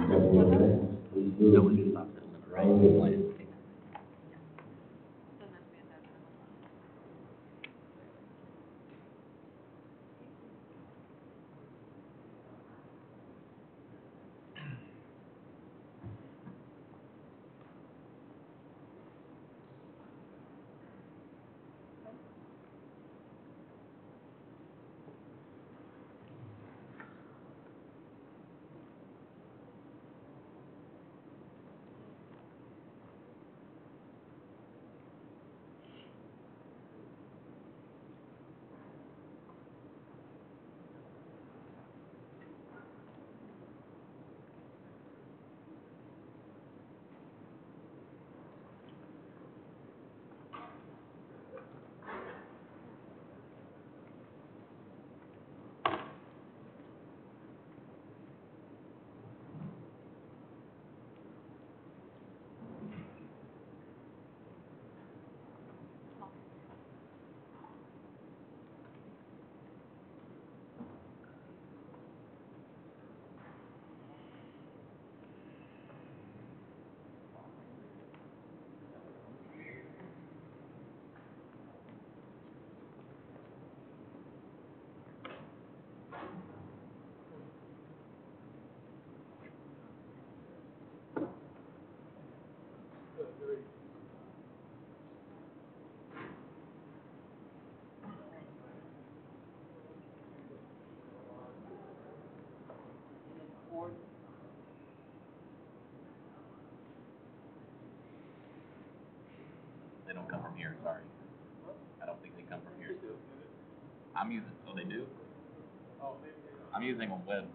that's. Please do. Ability to stop this, right, here, sorry. I don't think they come from here. I'm using, oh, they do? I'm using a web,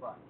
That's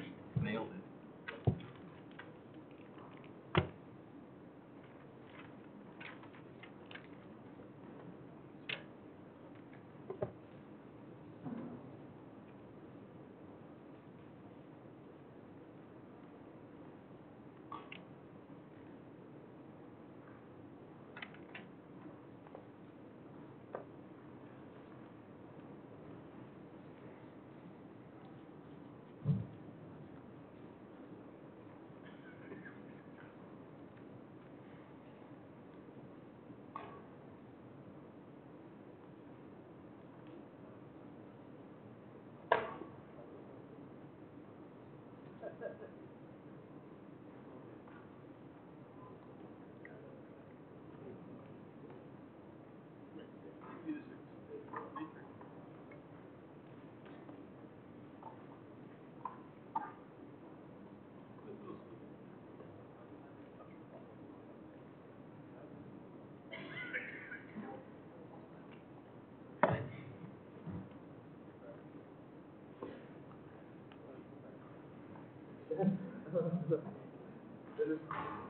Shield.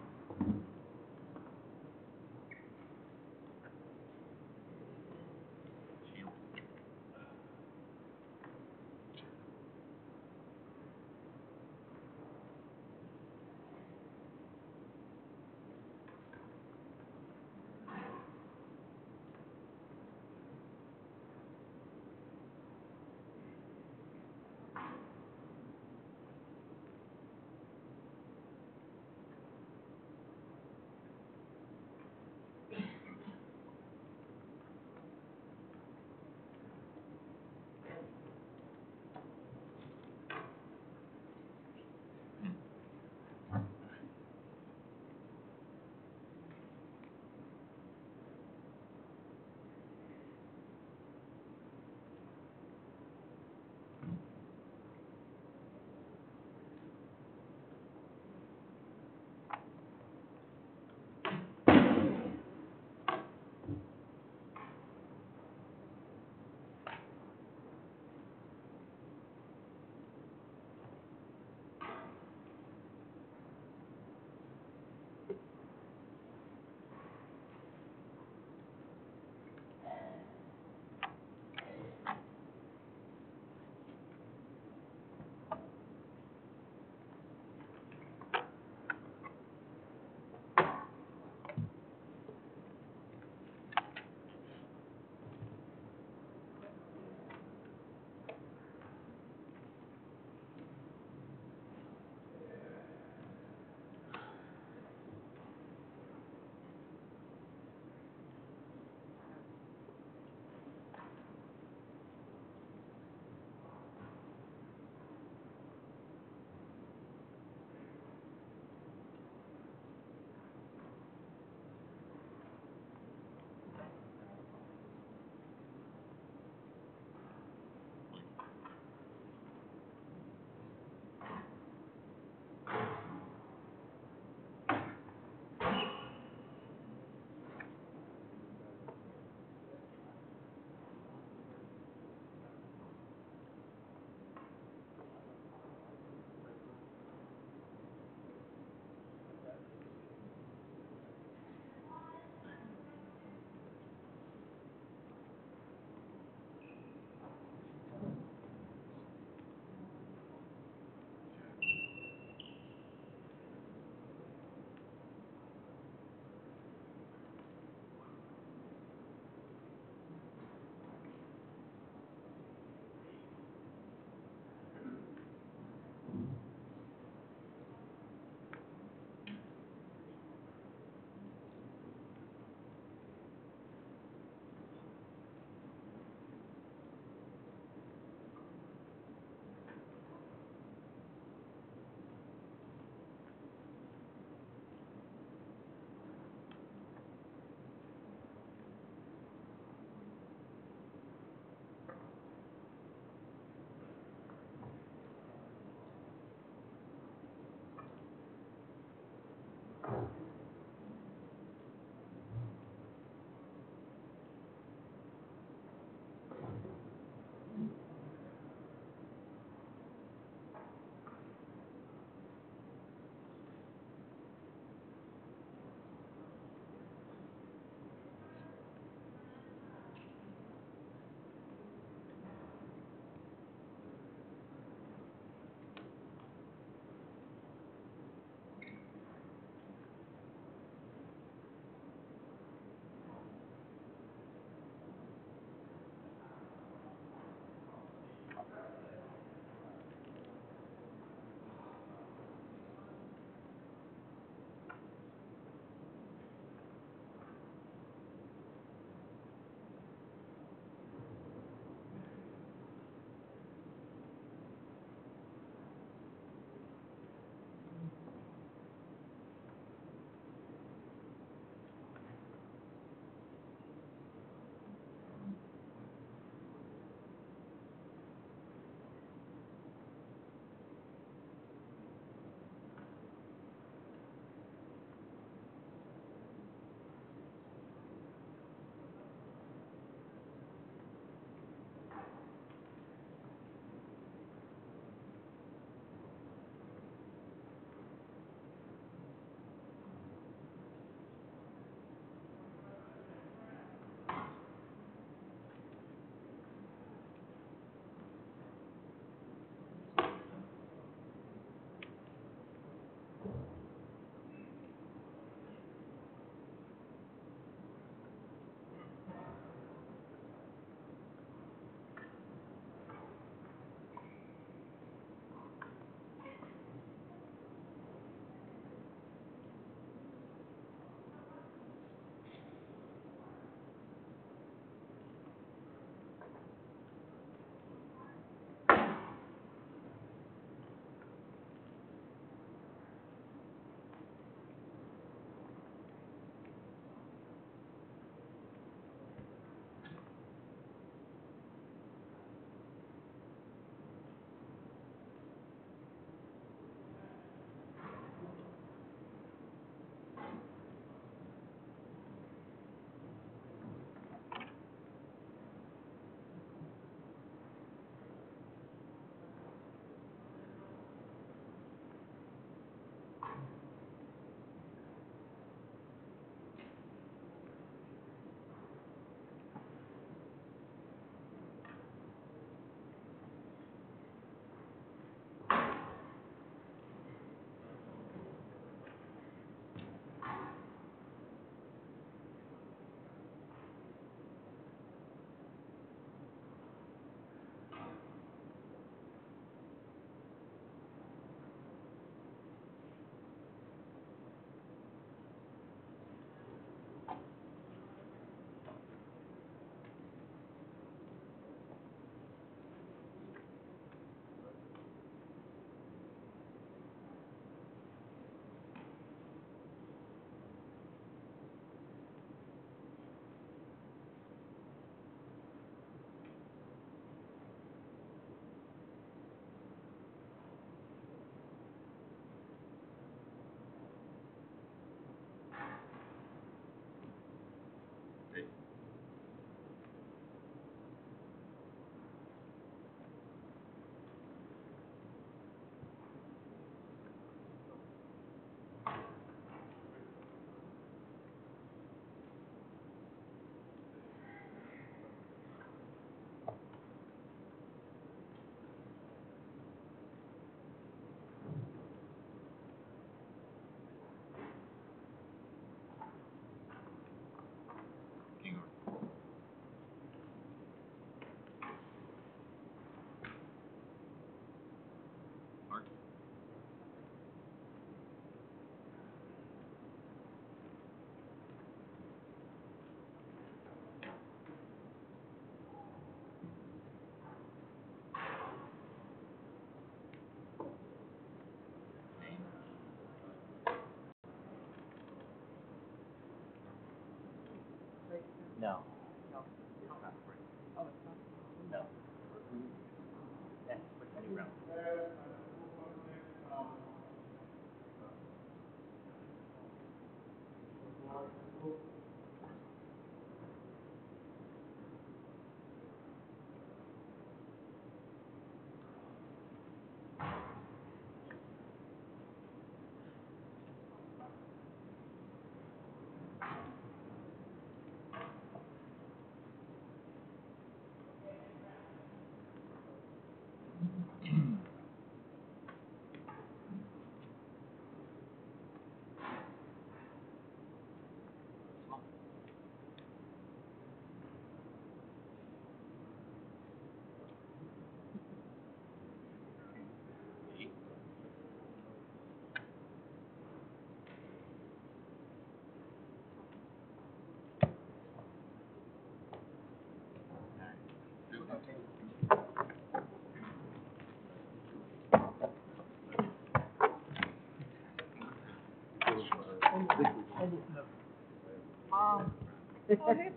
Oh, hey,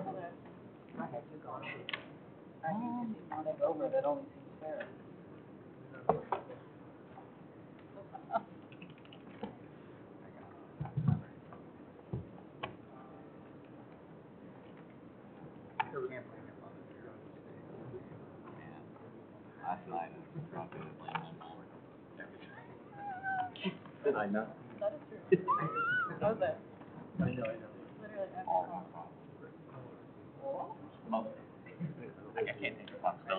over there. ahead, you go. I think if you want it over, that only seems fair. Last night, I dropped my mom. Did I not? That is true. I was there. I know, I know. Literally every All call. my problems. Most. I can't take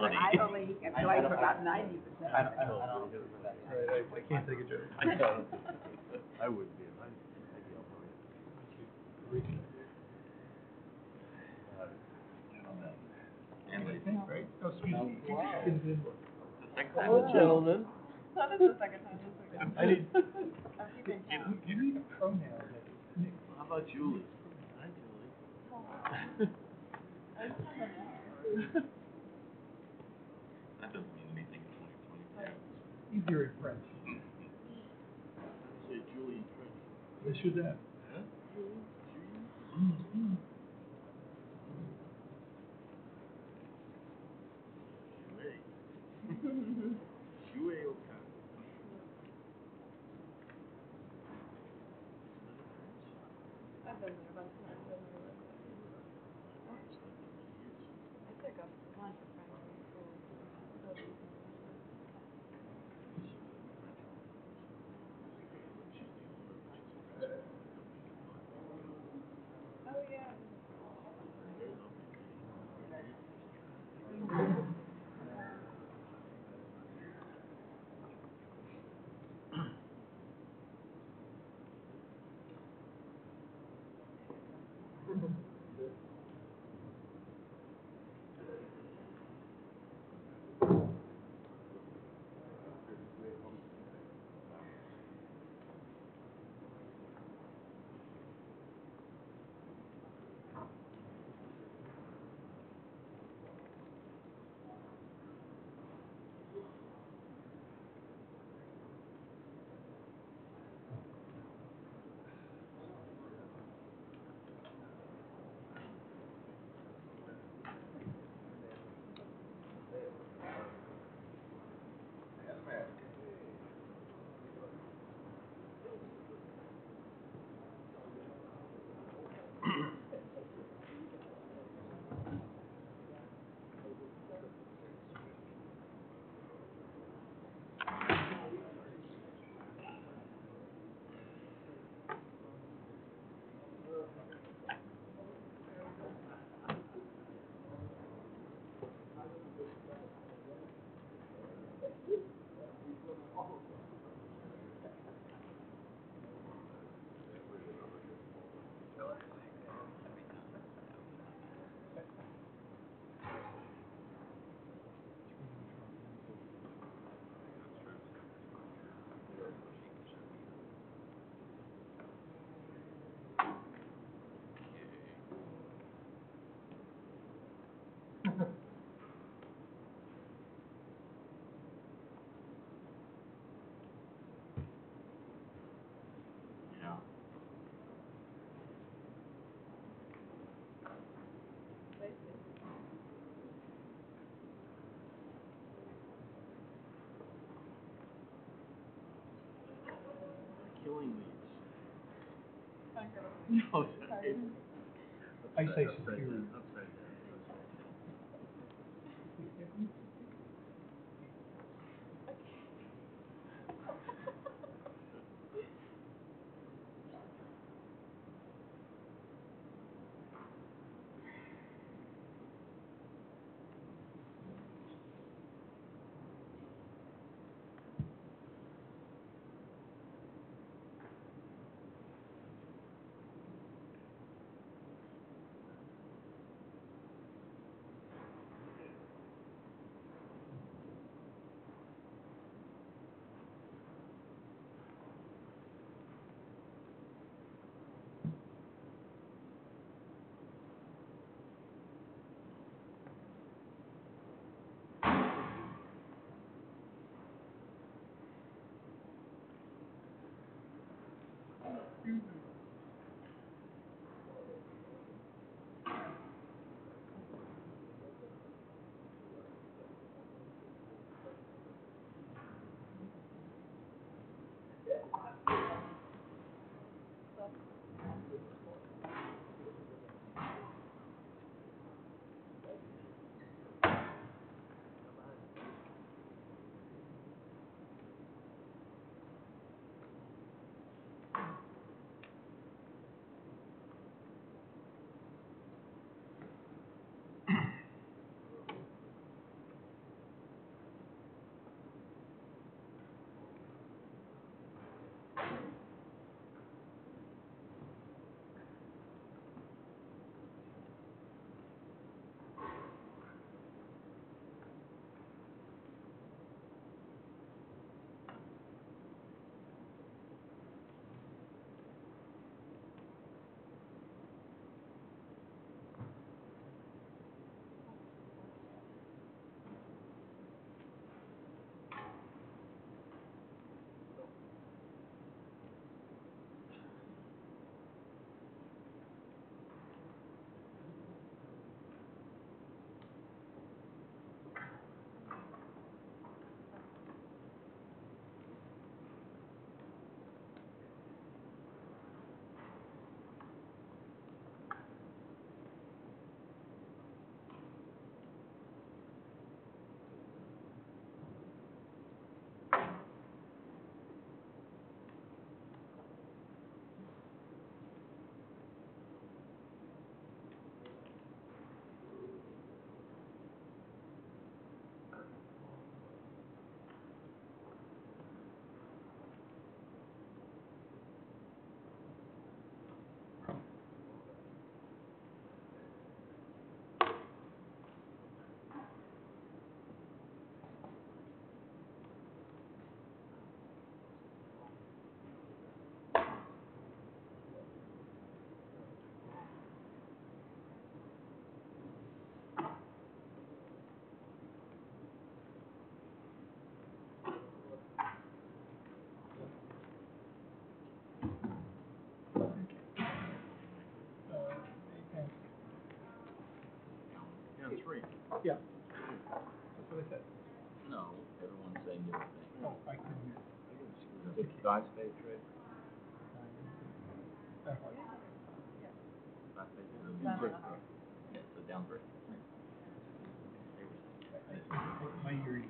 responsibility. I only can play for about ninety percent. I don't, I don't, I don't do it for that. Right, I, I can't take a joke. I wouldn't be, I'd, I'd yell for you. And it's Right? Oh, excuse me. the second time. Hello, gentlemen. That is the second time this week. I need, I'm keeping you, count. you need a pronoun. How about Julie? Hi, Julie. I just have an hour. That doesn't mean anything in twenty twenty. Easier in French. Say Julie in French. Yes, you that. No. I say Down Yeah. That's what I said. No, everyone's saying different things. Oh, I couldn't hear. Five spade trade? Five spade trade? Down Three. Yeah, so down three. They. My hearing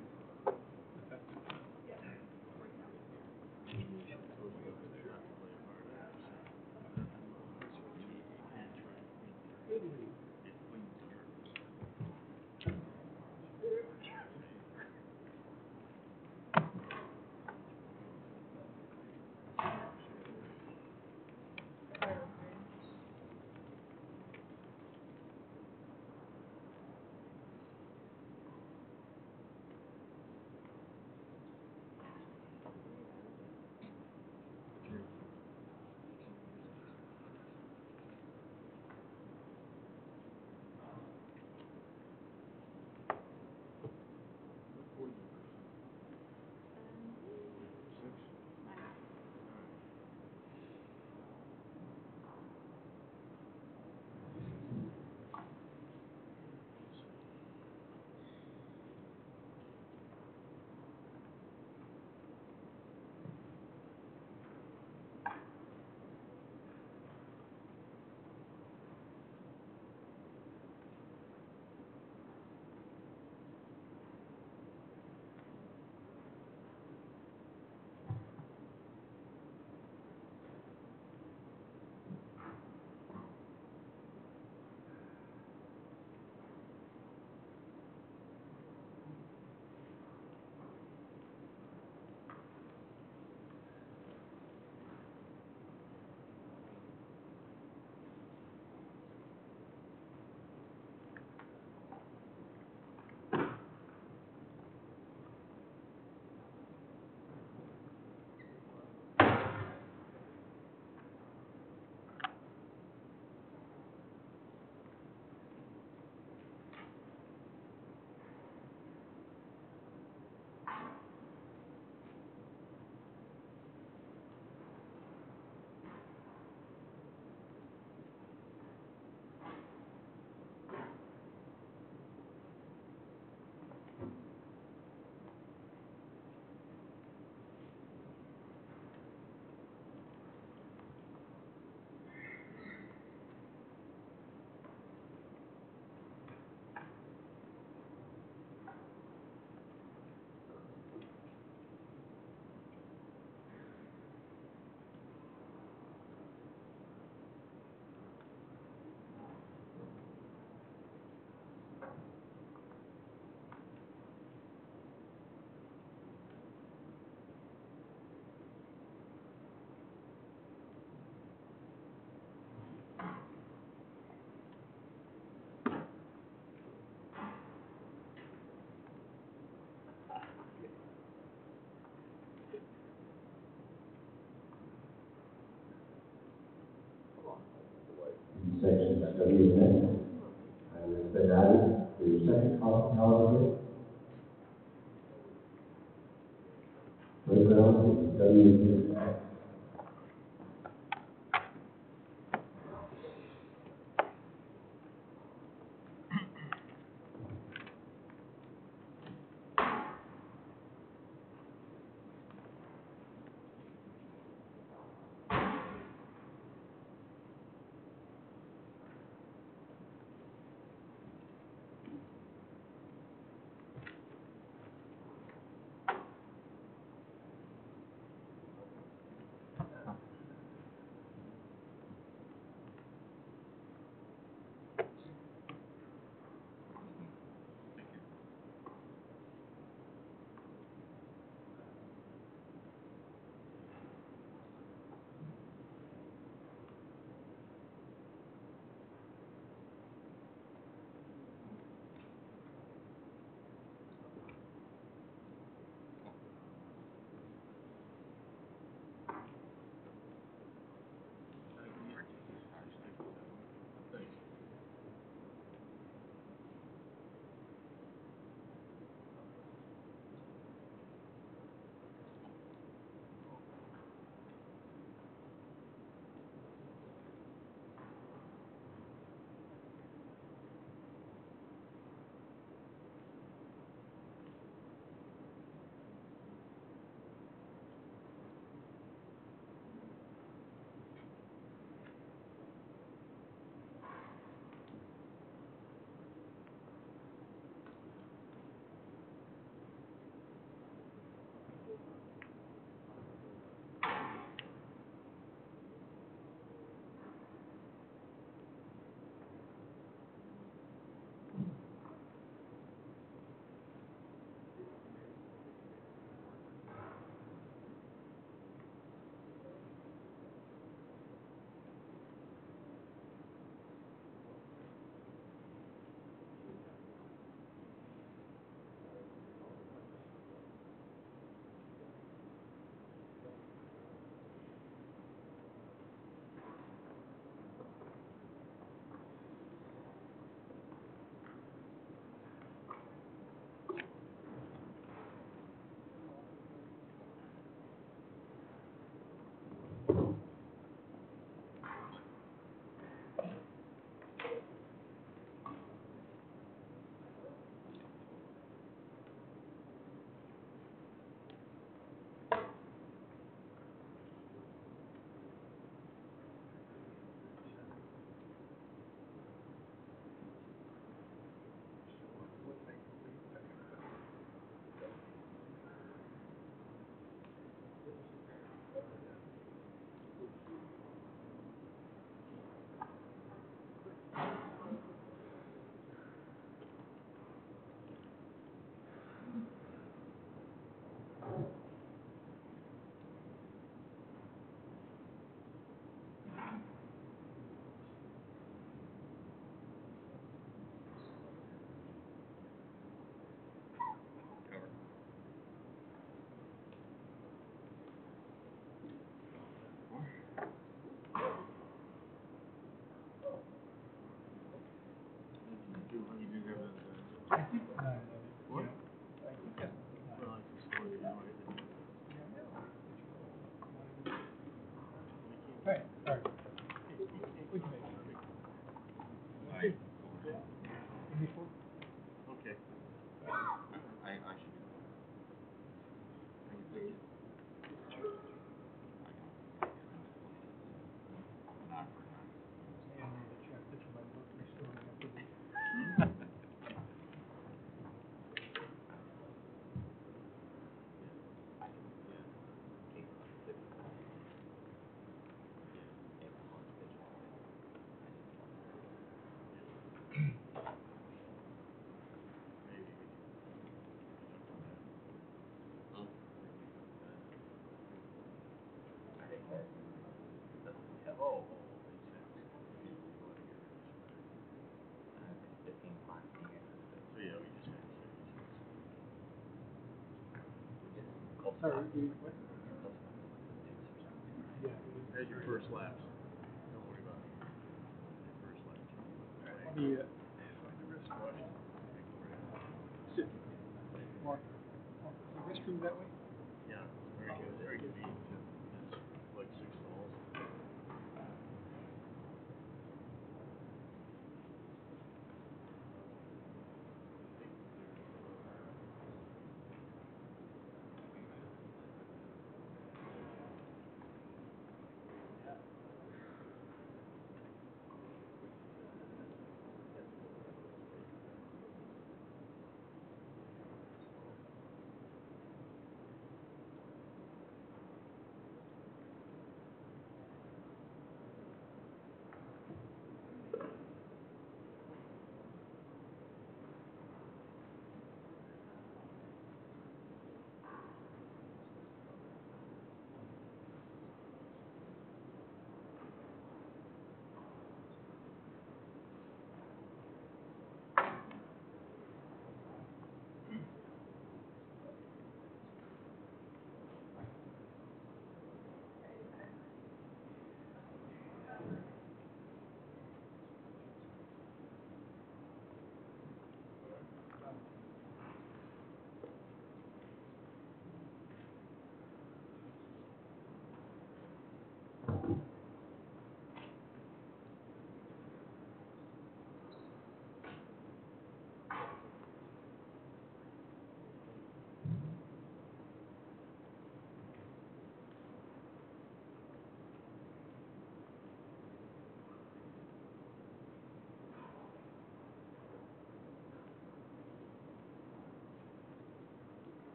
And event. I would say that is the second hospitality. Playground is study. At your first laps. Don't worry about it. At first lap. Sit. Mark, Mark, is the restroom that way? Yeah. Very good. Very good.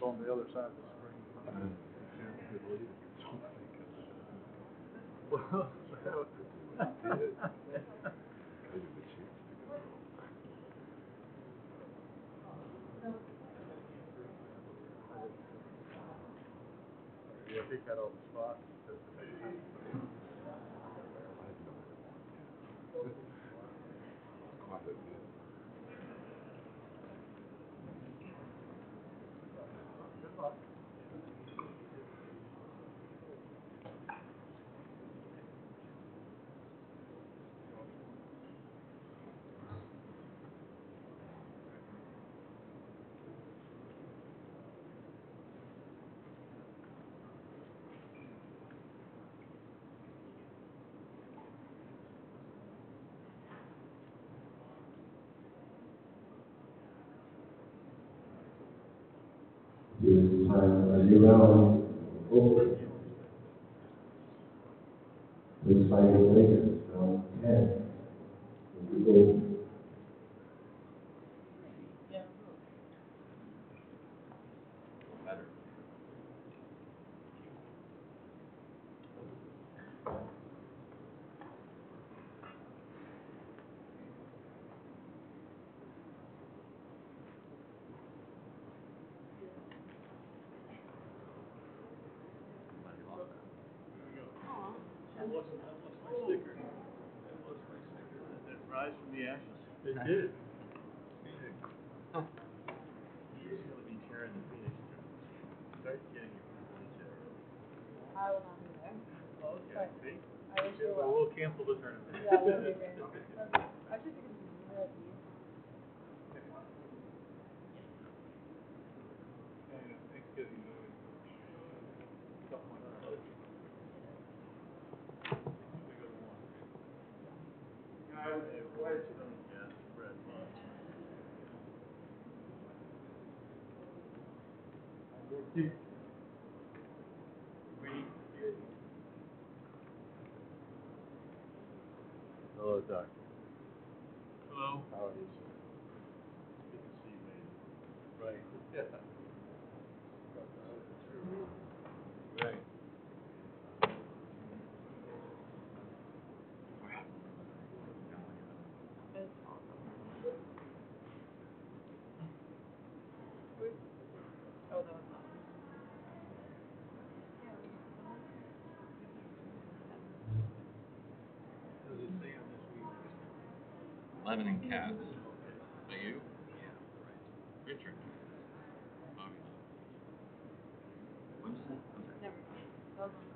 what's on the other side of the screen. Well, Yeah, he got all the spots. around over. This fight is later. Hello, Doc. Hello. How are you, sir? Good to see you, man. Right. Lemon and Cats. Are you? Yeah. Richard. Obviously. That? Never mind.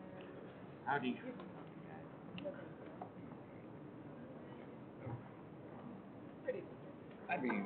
Howdy. I mean,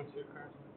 What's your card?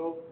Go,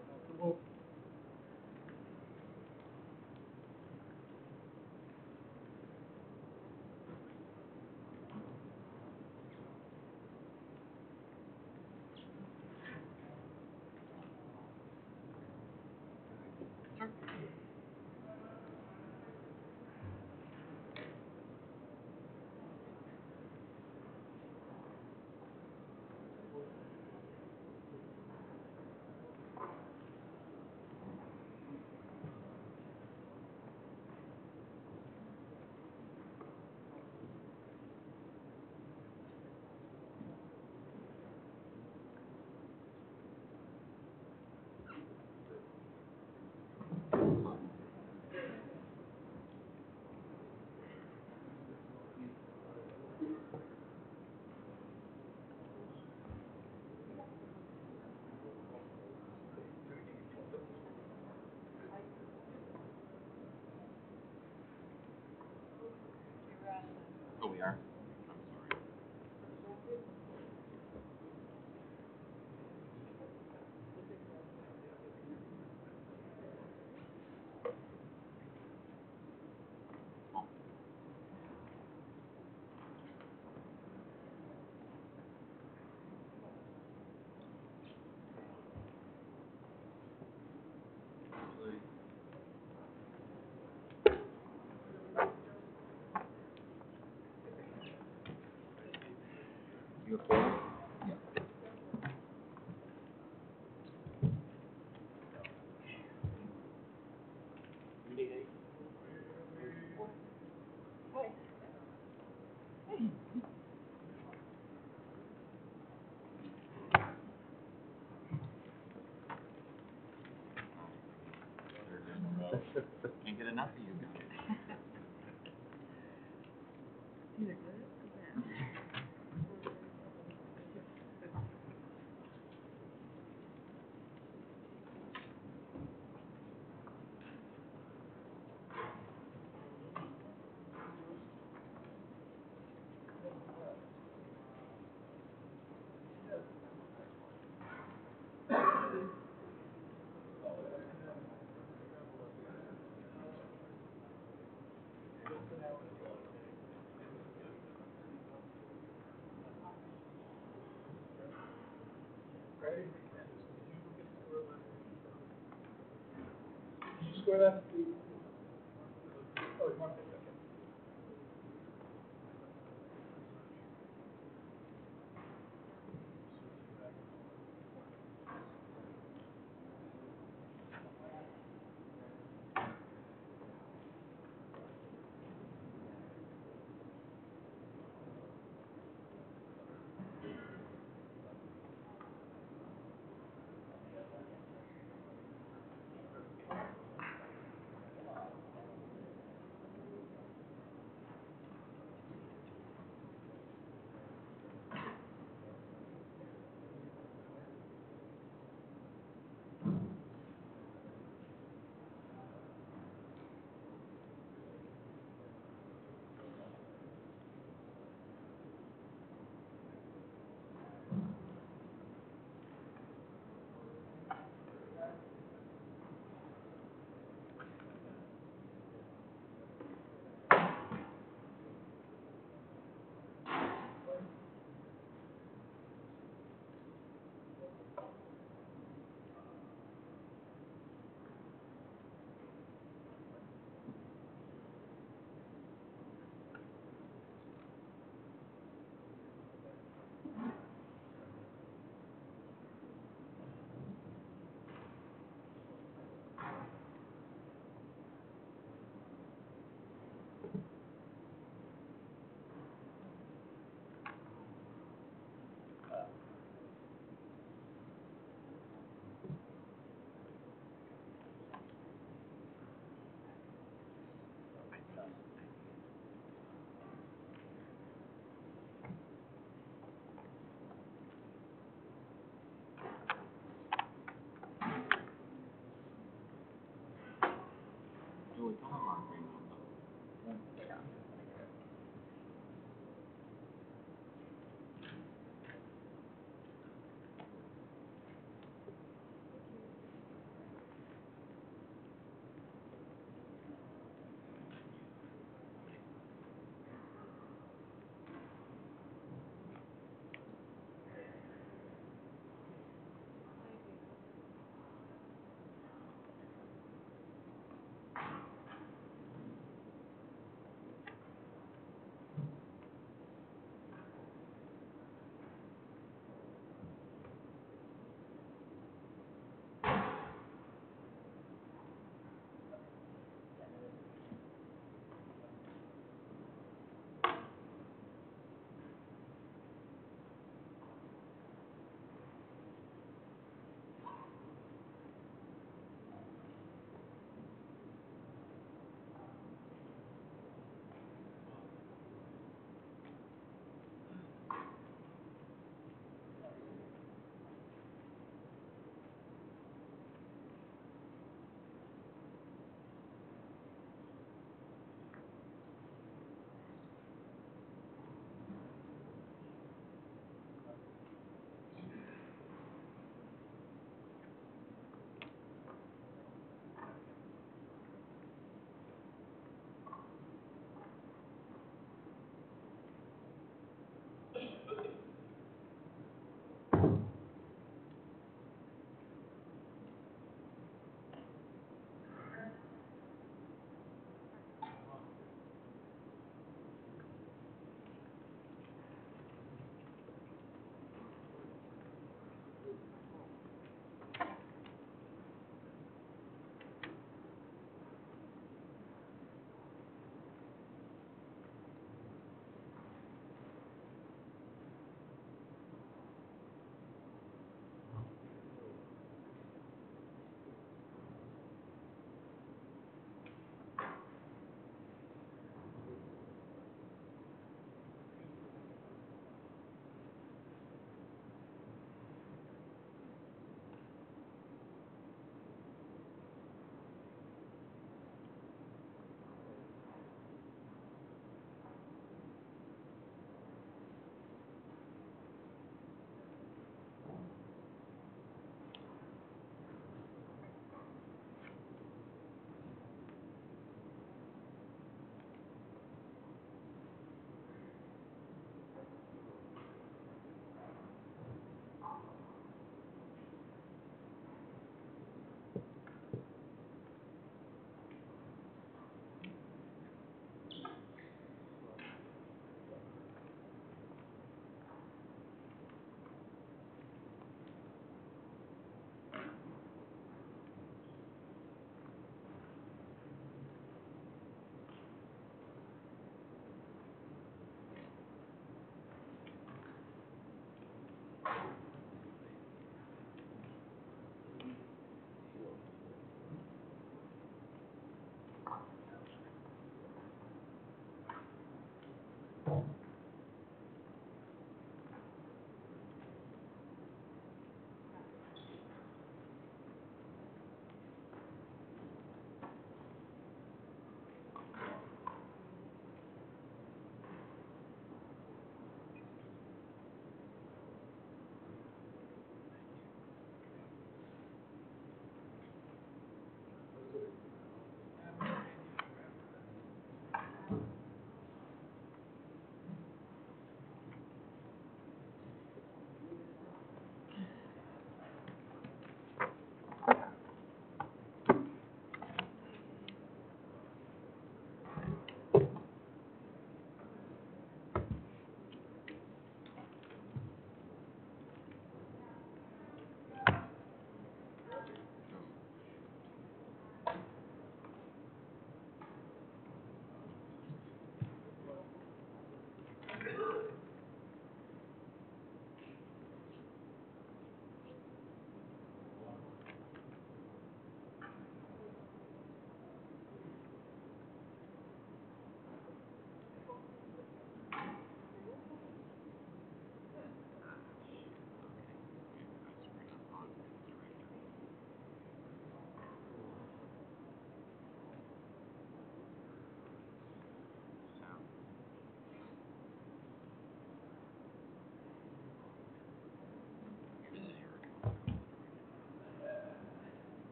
You square that?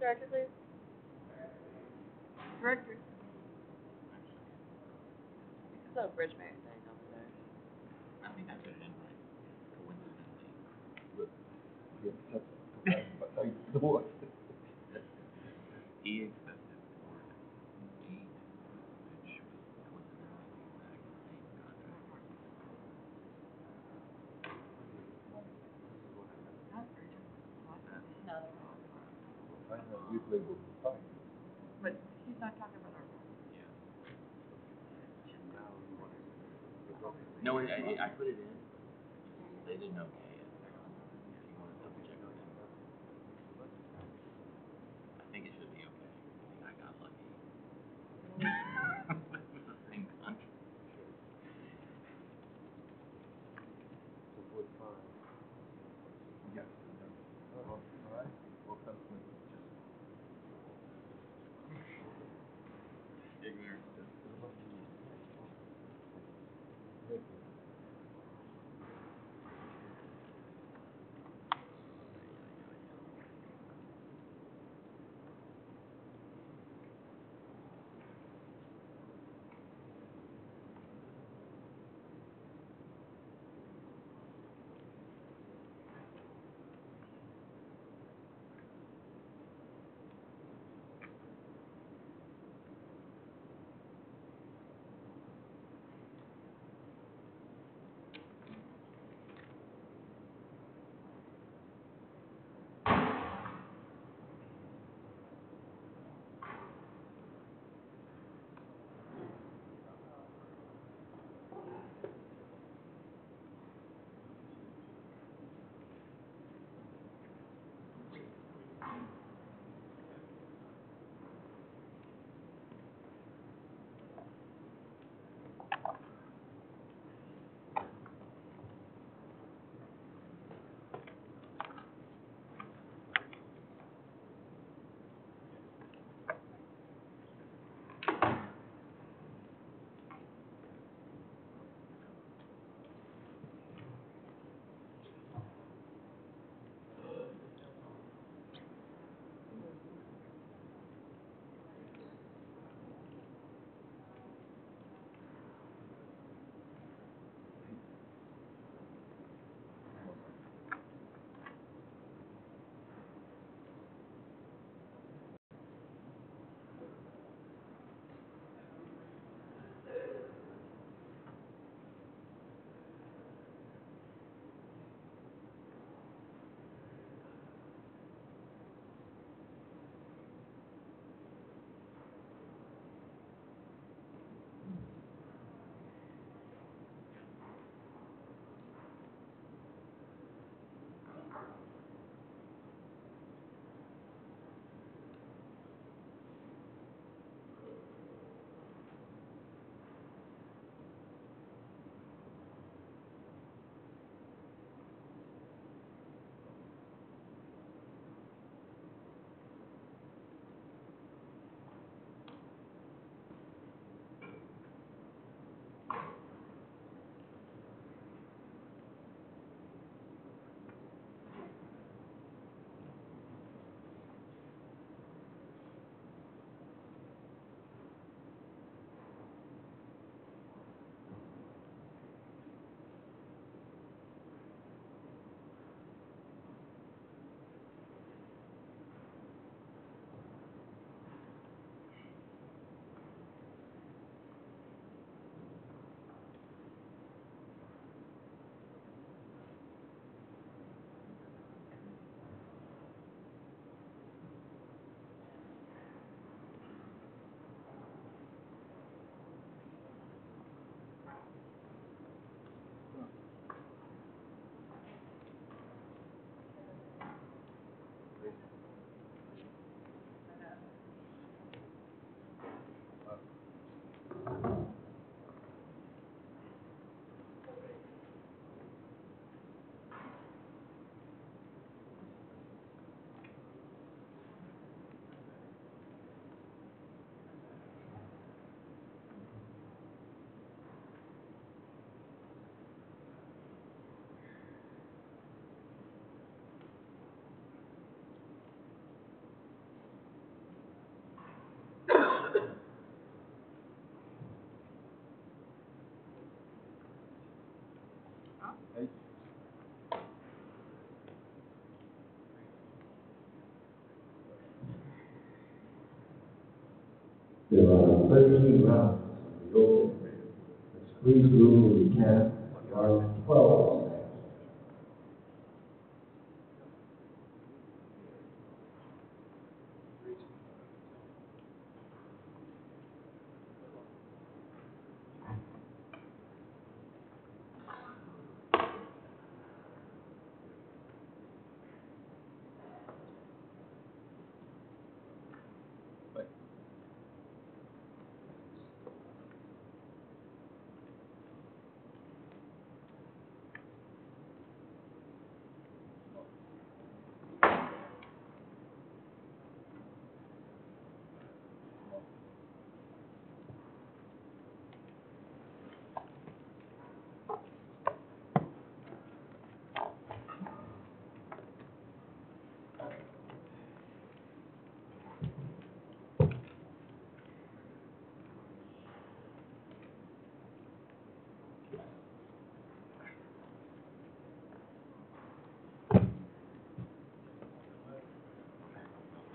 Director, please. Director. It's a Bridgemate thing over there. I think I put it in right coincidentally. He accepted the word eight, which was coincidentally the exact same contract. No, but he's not talking about our. Yeah. No, I, I, I put it in. They didn't okay There are 13 rounds. We go as quick as we can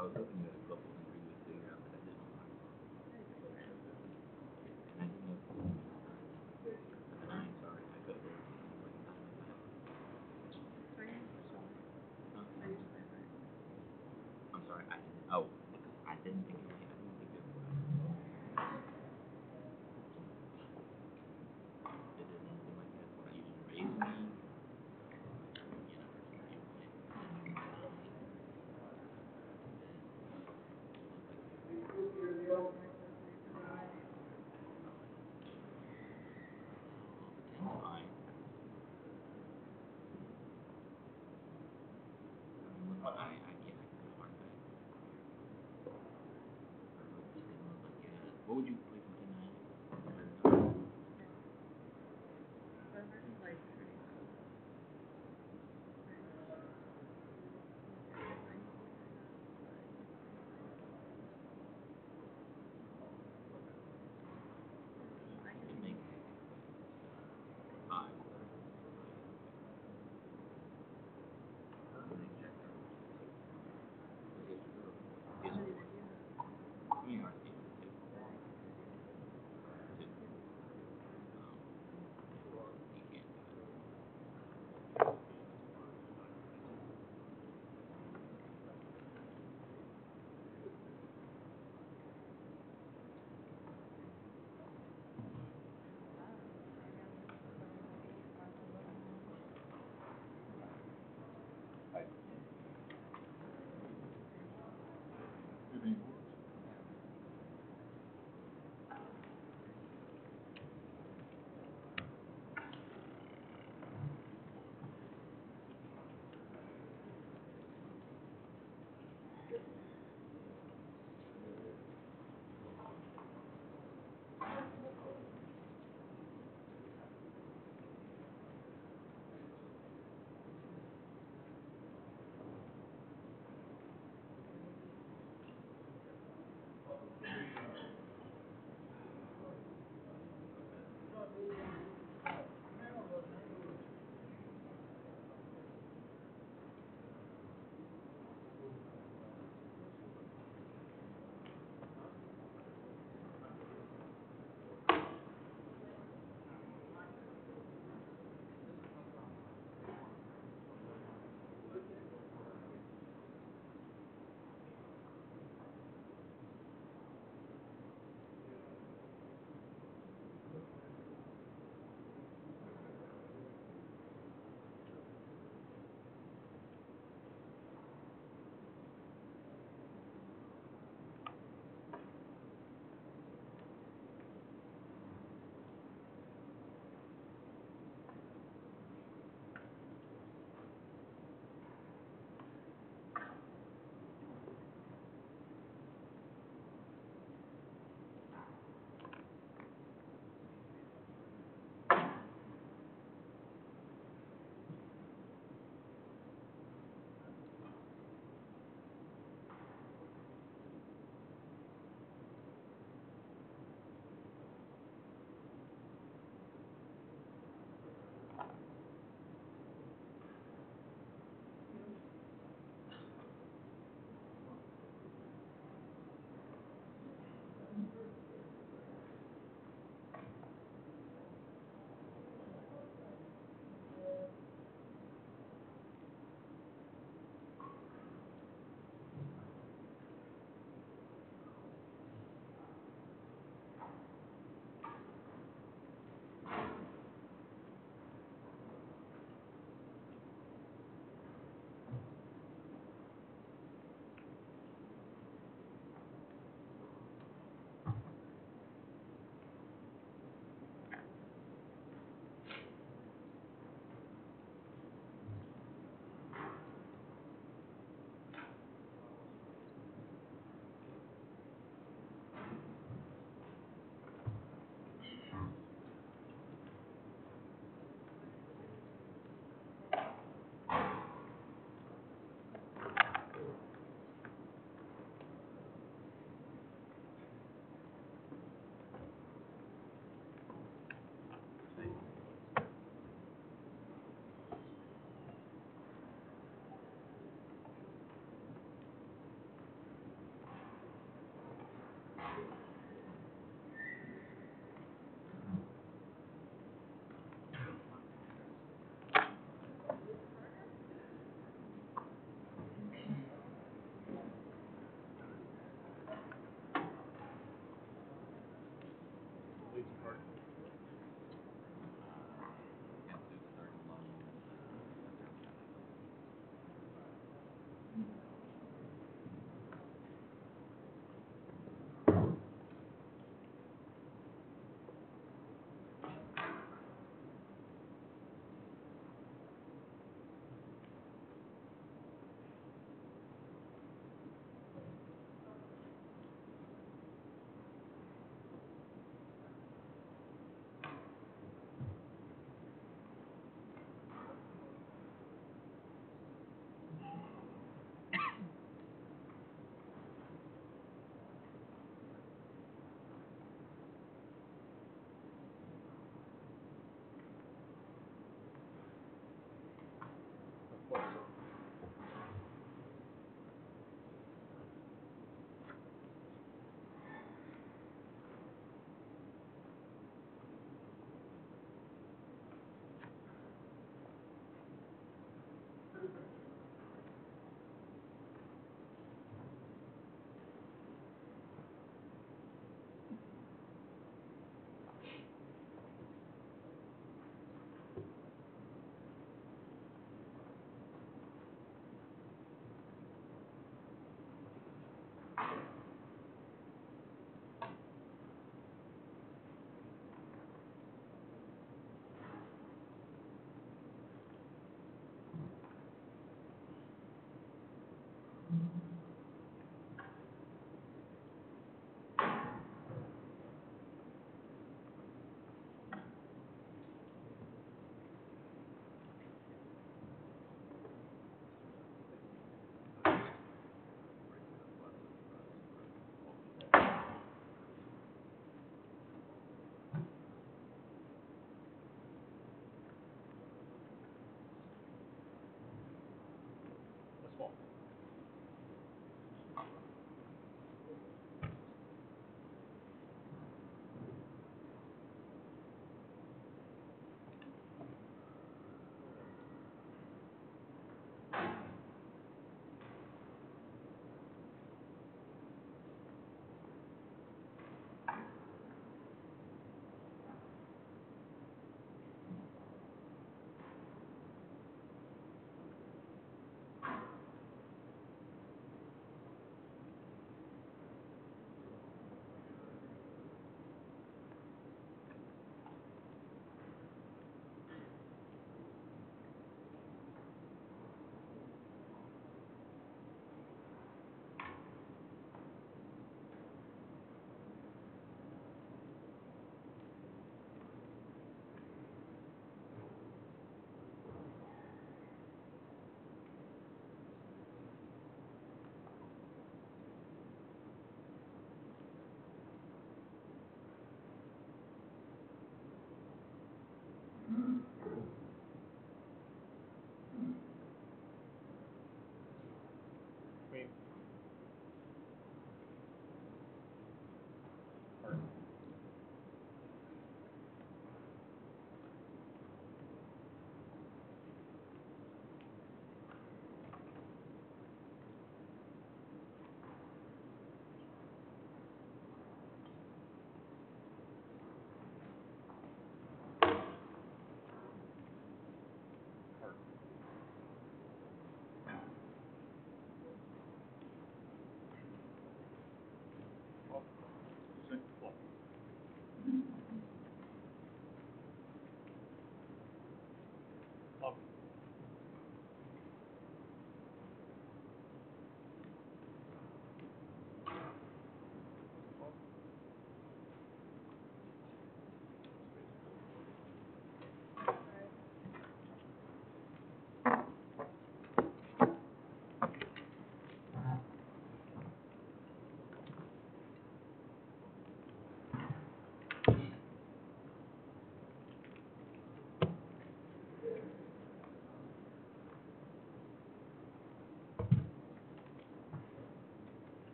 I was looking at a couple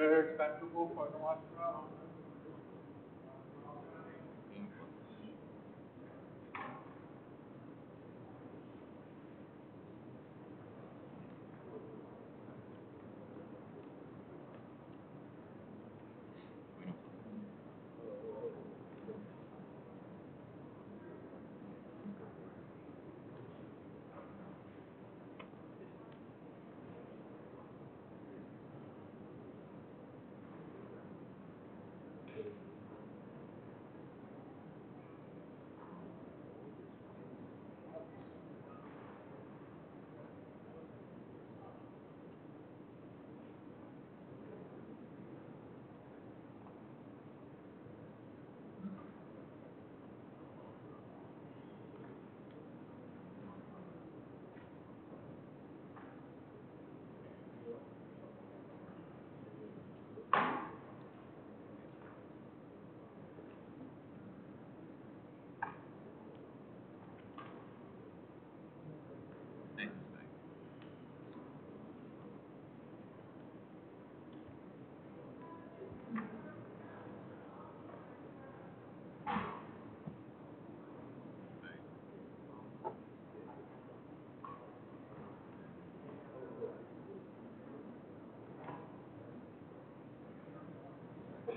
Very acceptable for the last round.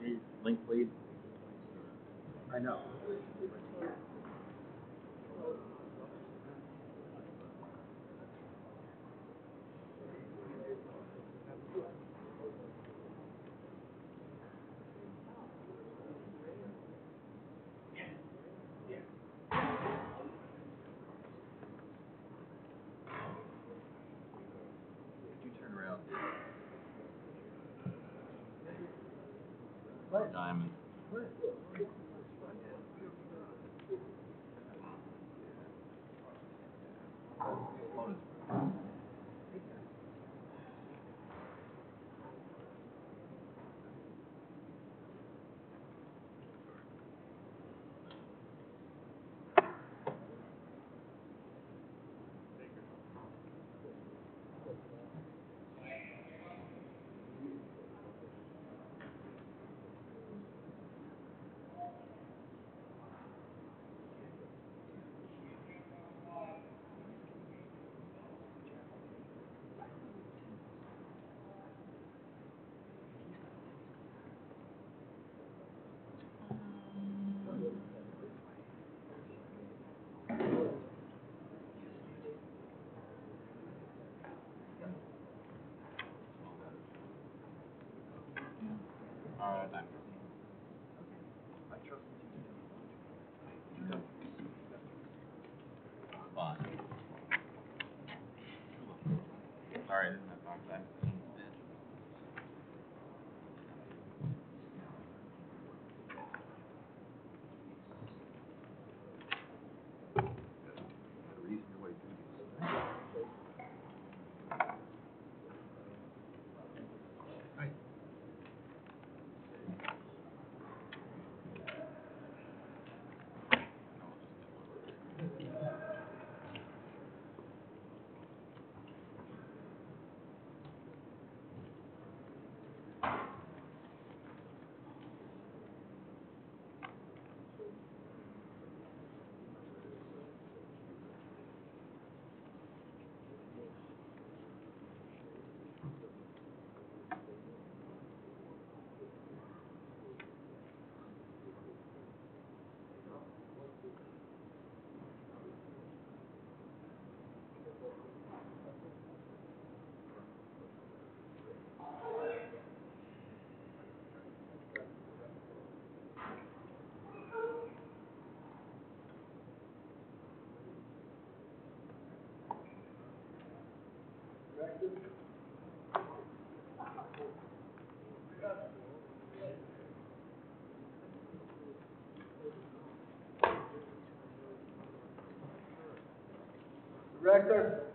Link Linklead? I know. Right. Diamond. Record.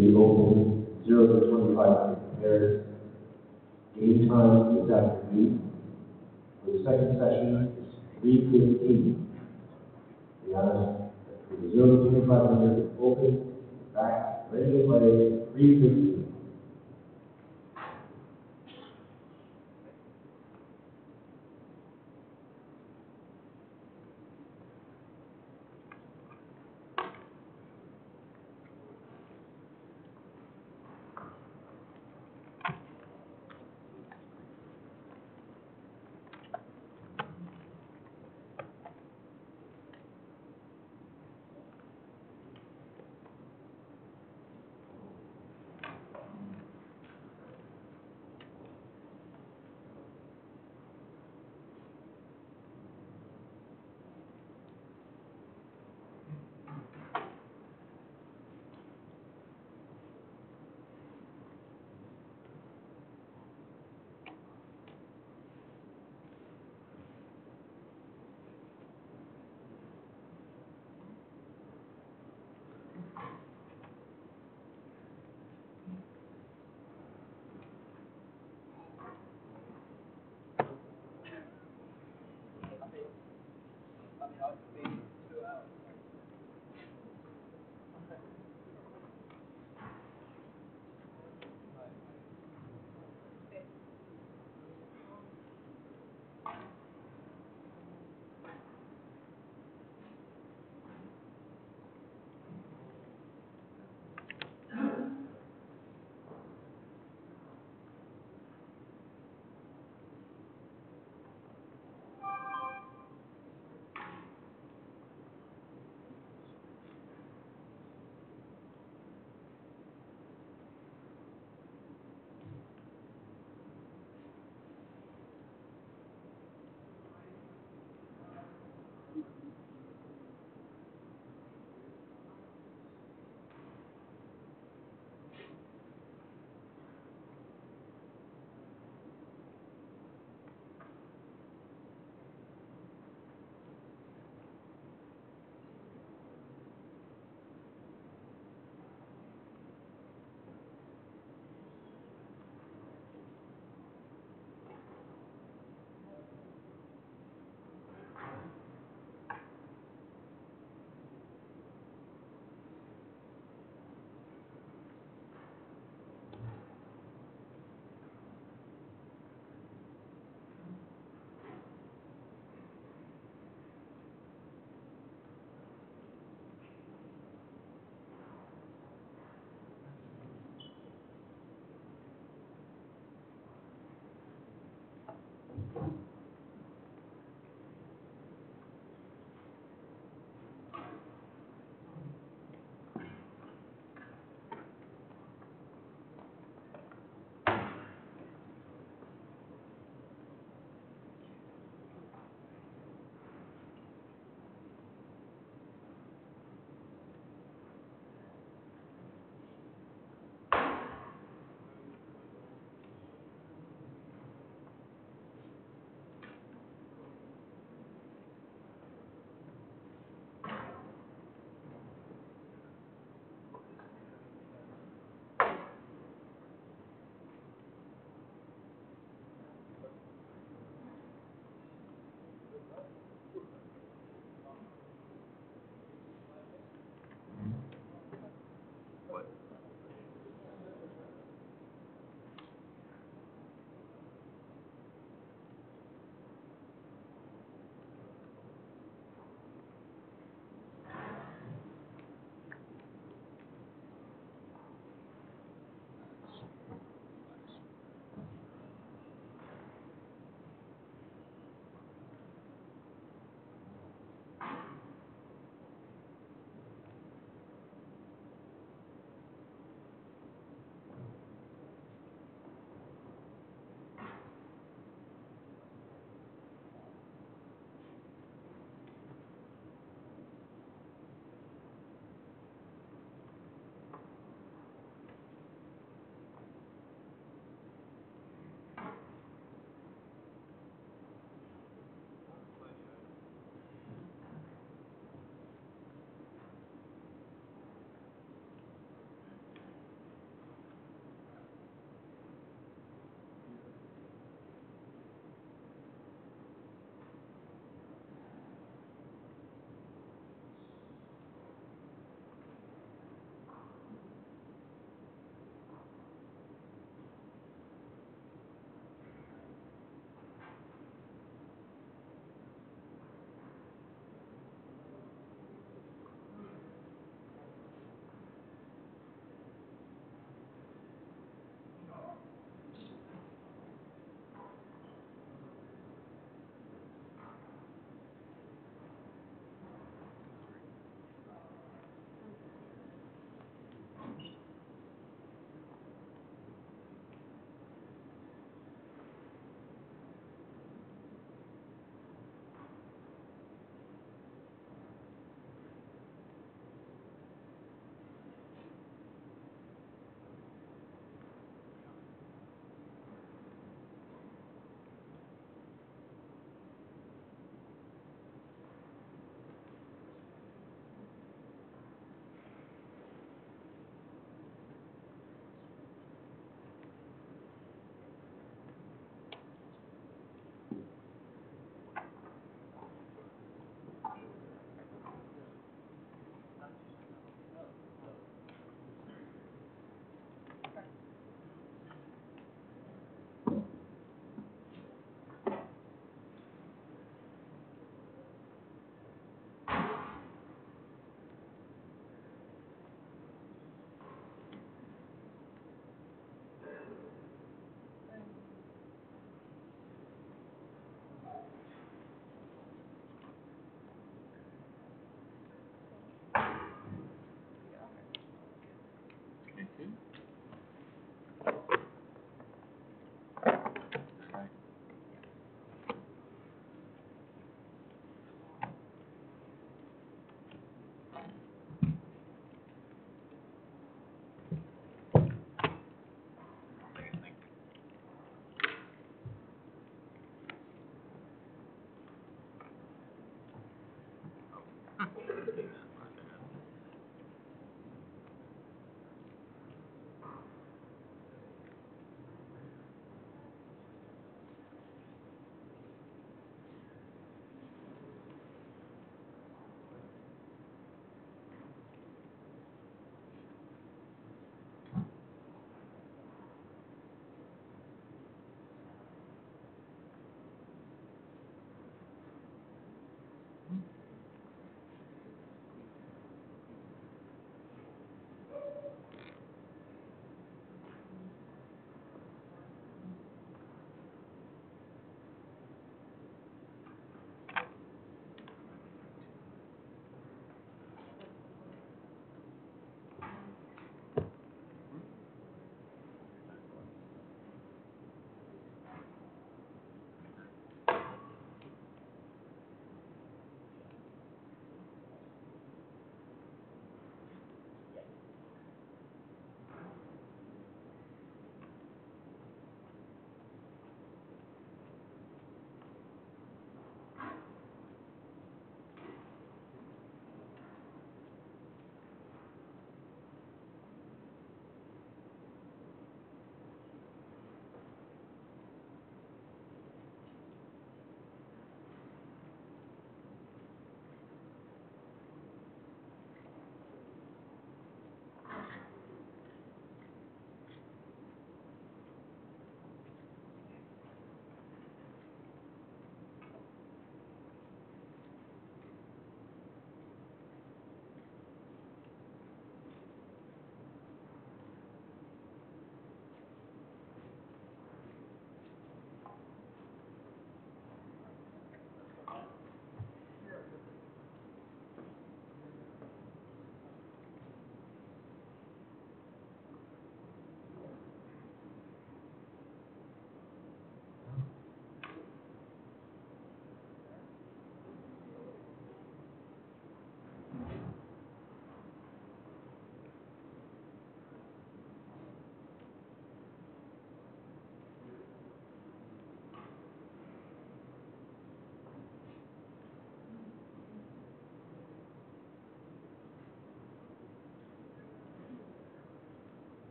the local 0 to 25 compares game time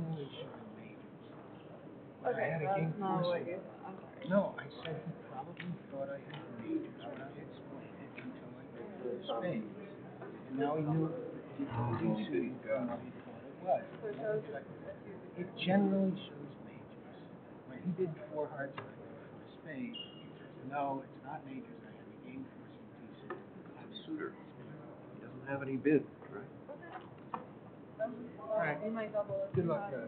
Two-seater, generally showing majors. When I Okay, had a that's game not what you I'm sorry. No, I said he probably thought I had majors when I explained it until I read the spades. And now he knew it didn't suit from he thought it was. So it shows it's a two It generally shows majors. When he did four hearts and I did spades, he says, no, it's not majors, I have a game four CT suit. Suitor. He doesn't have any bid, right? All right. You might double it. Good luck, guys.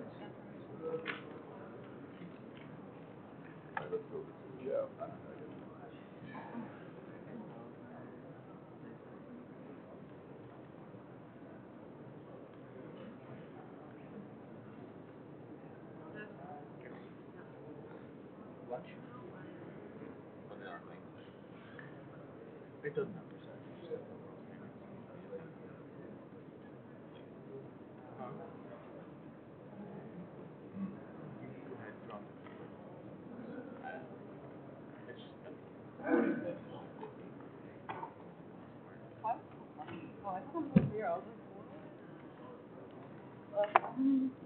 Alright, let's go to Joe. It doesn't have percentage. What? Oh, I thought it was zero. I was like,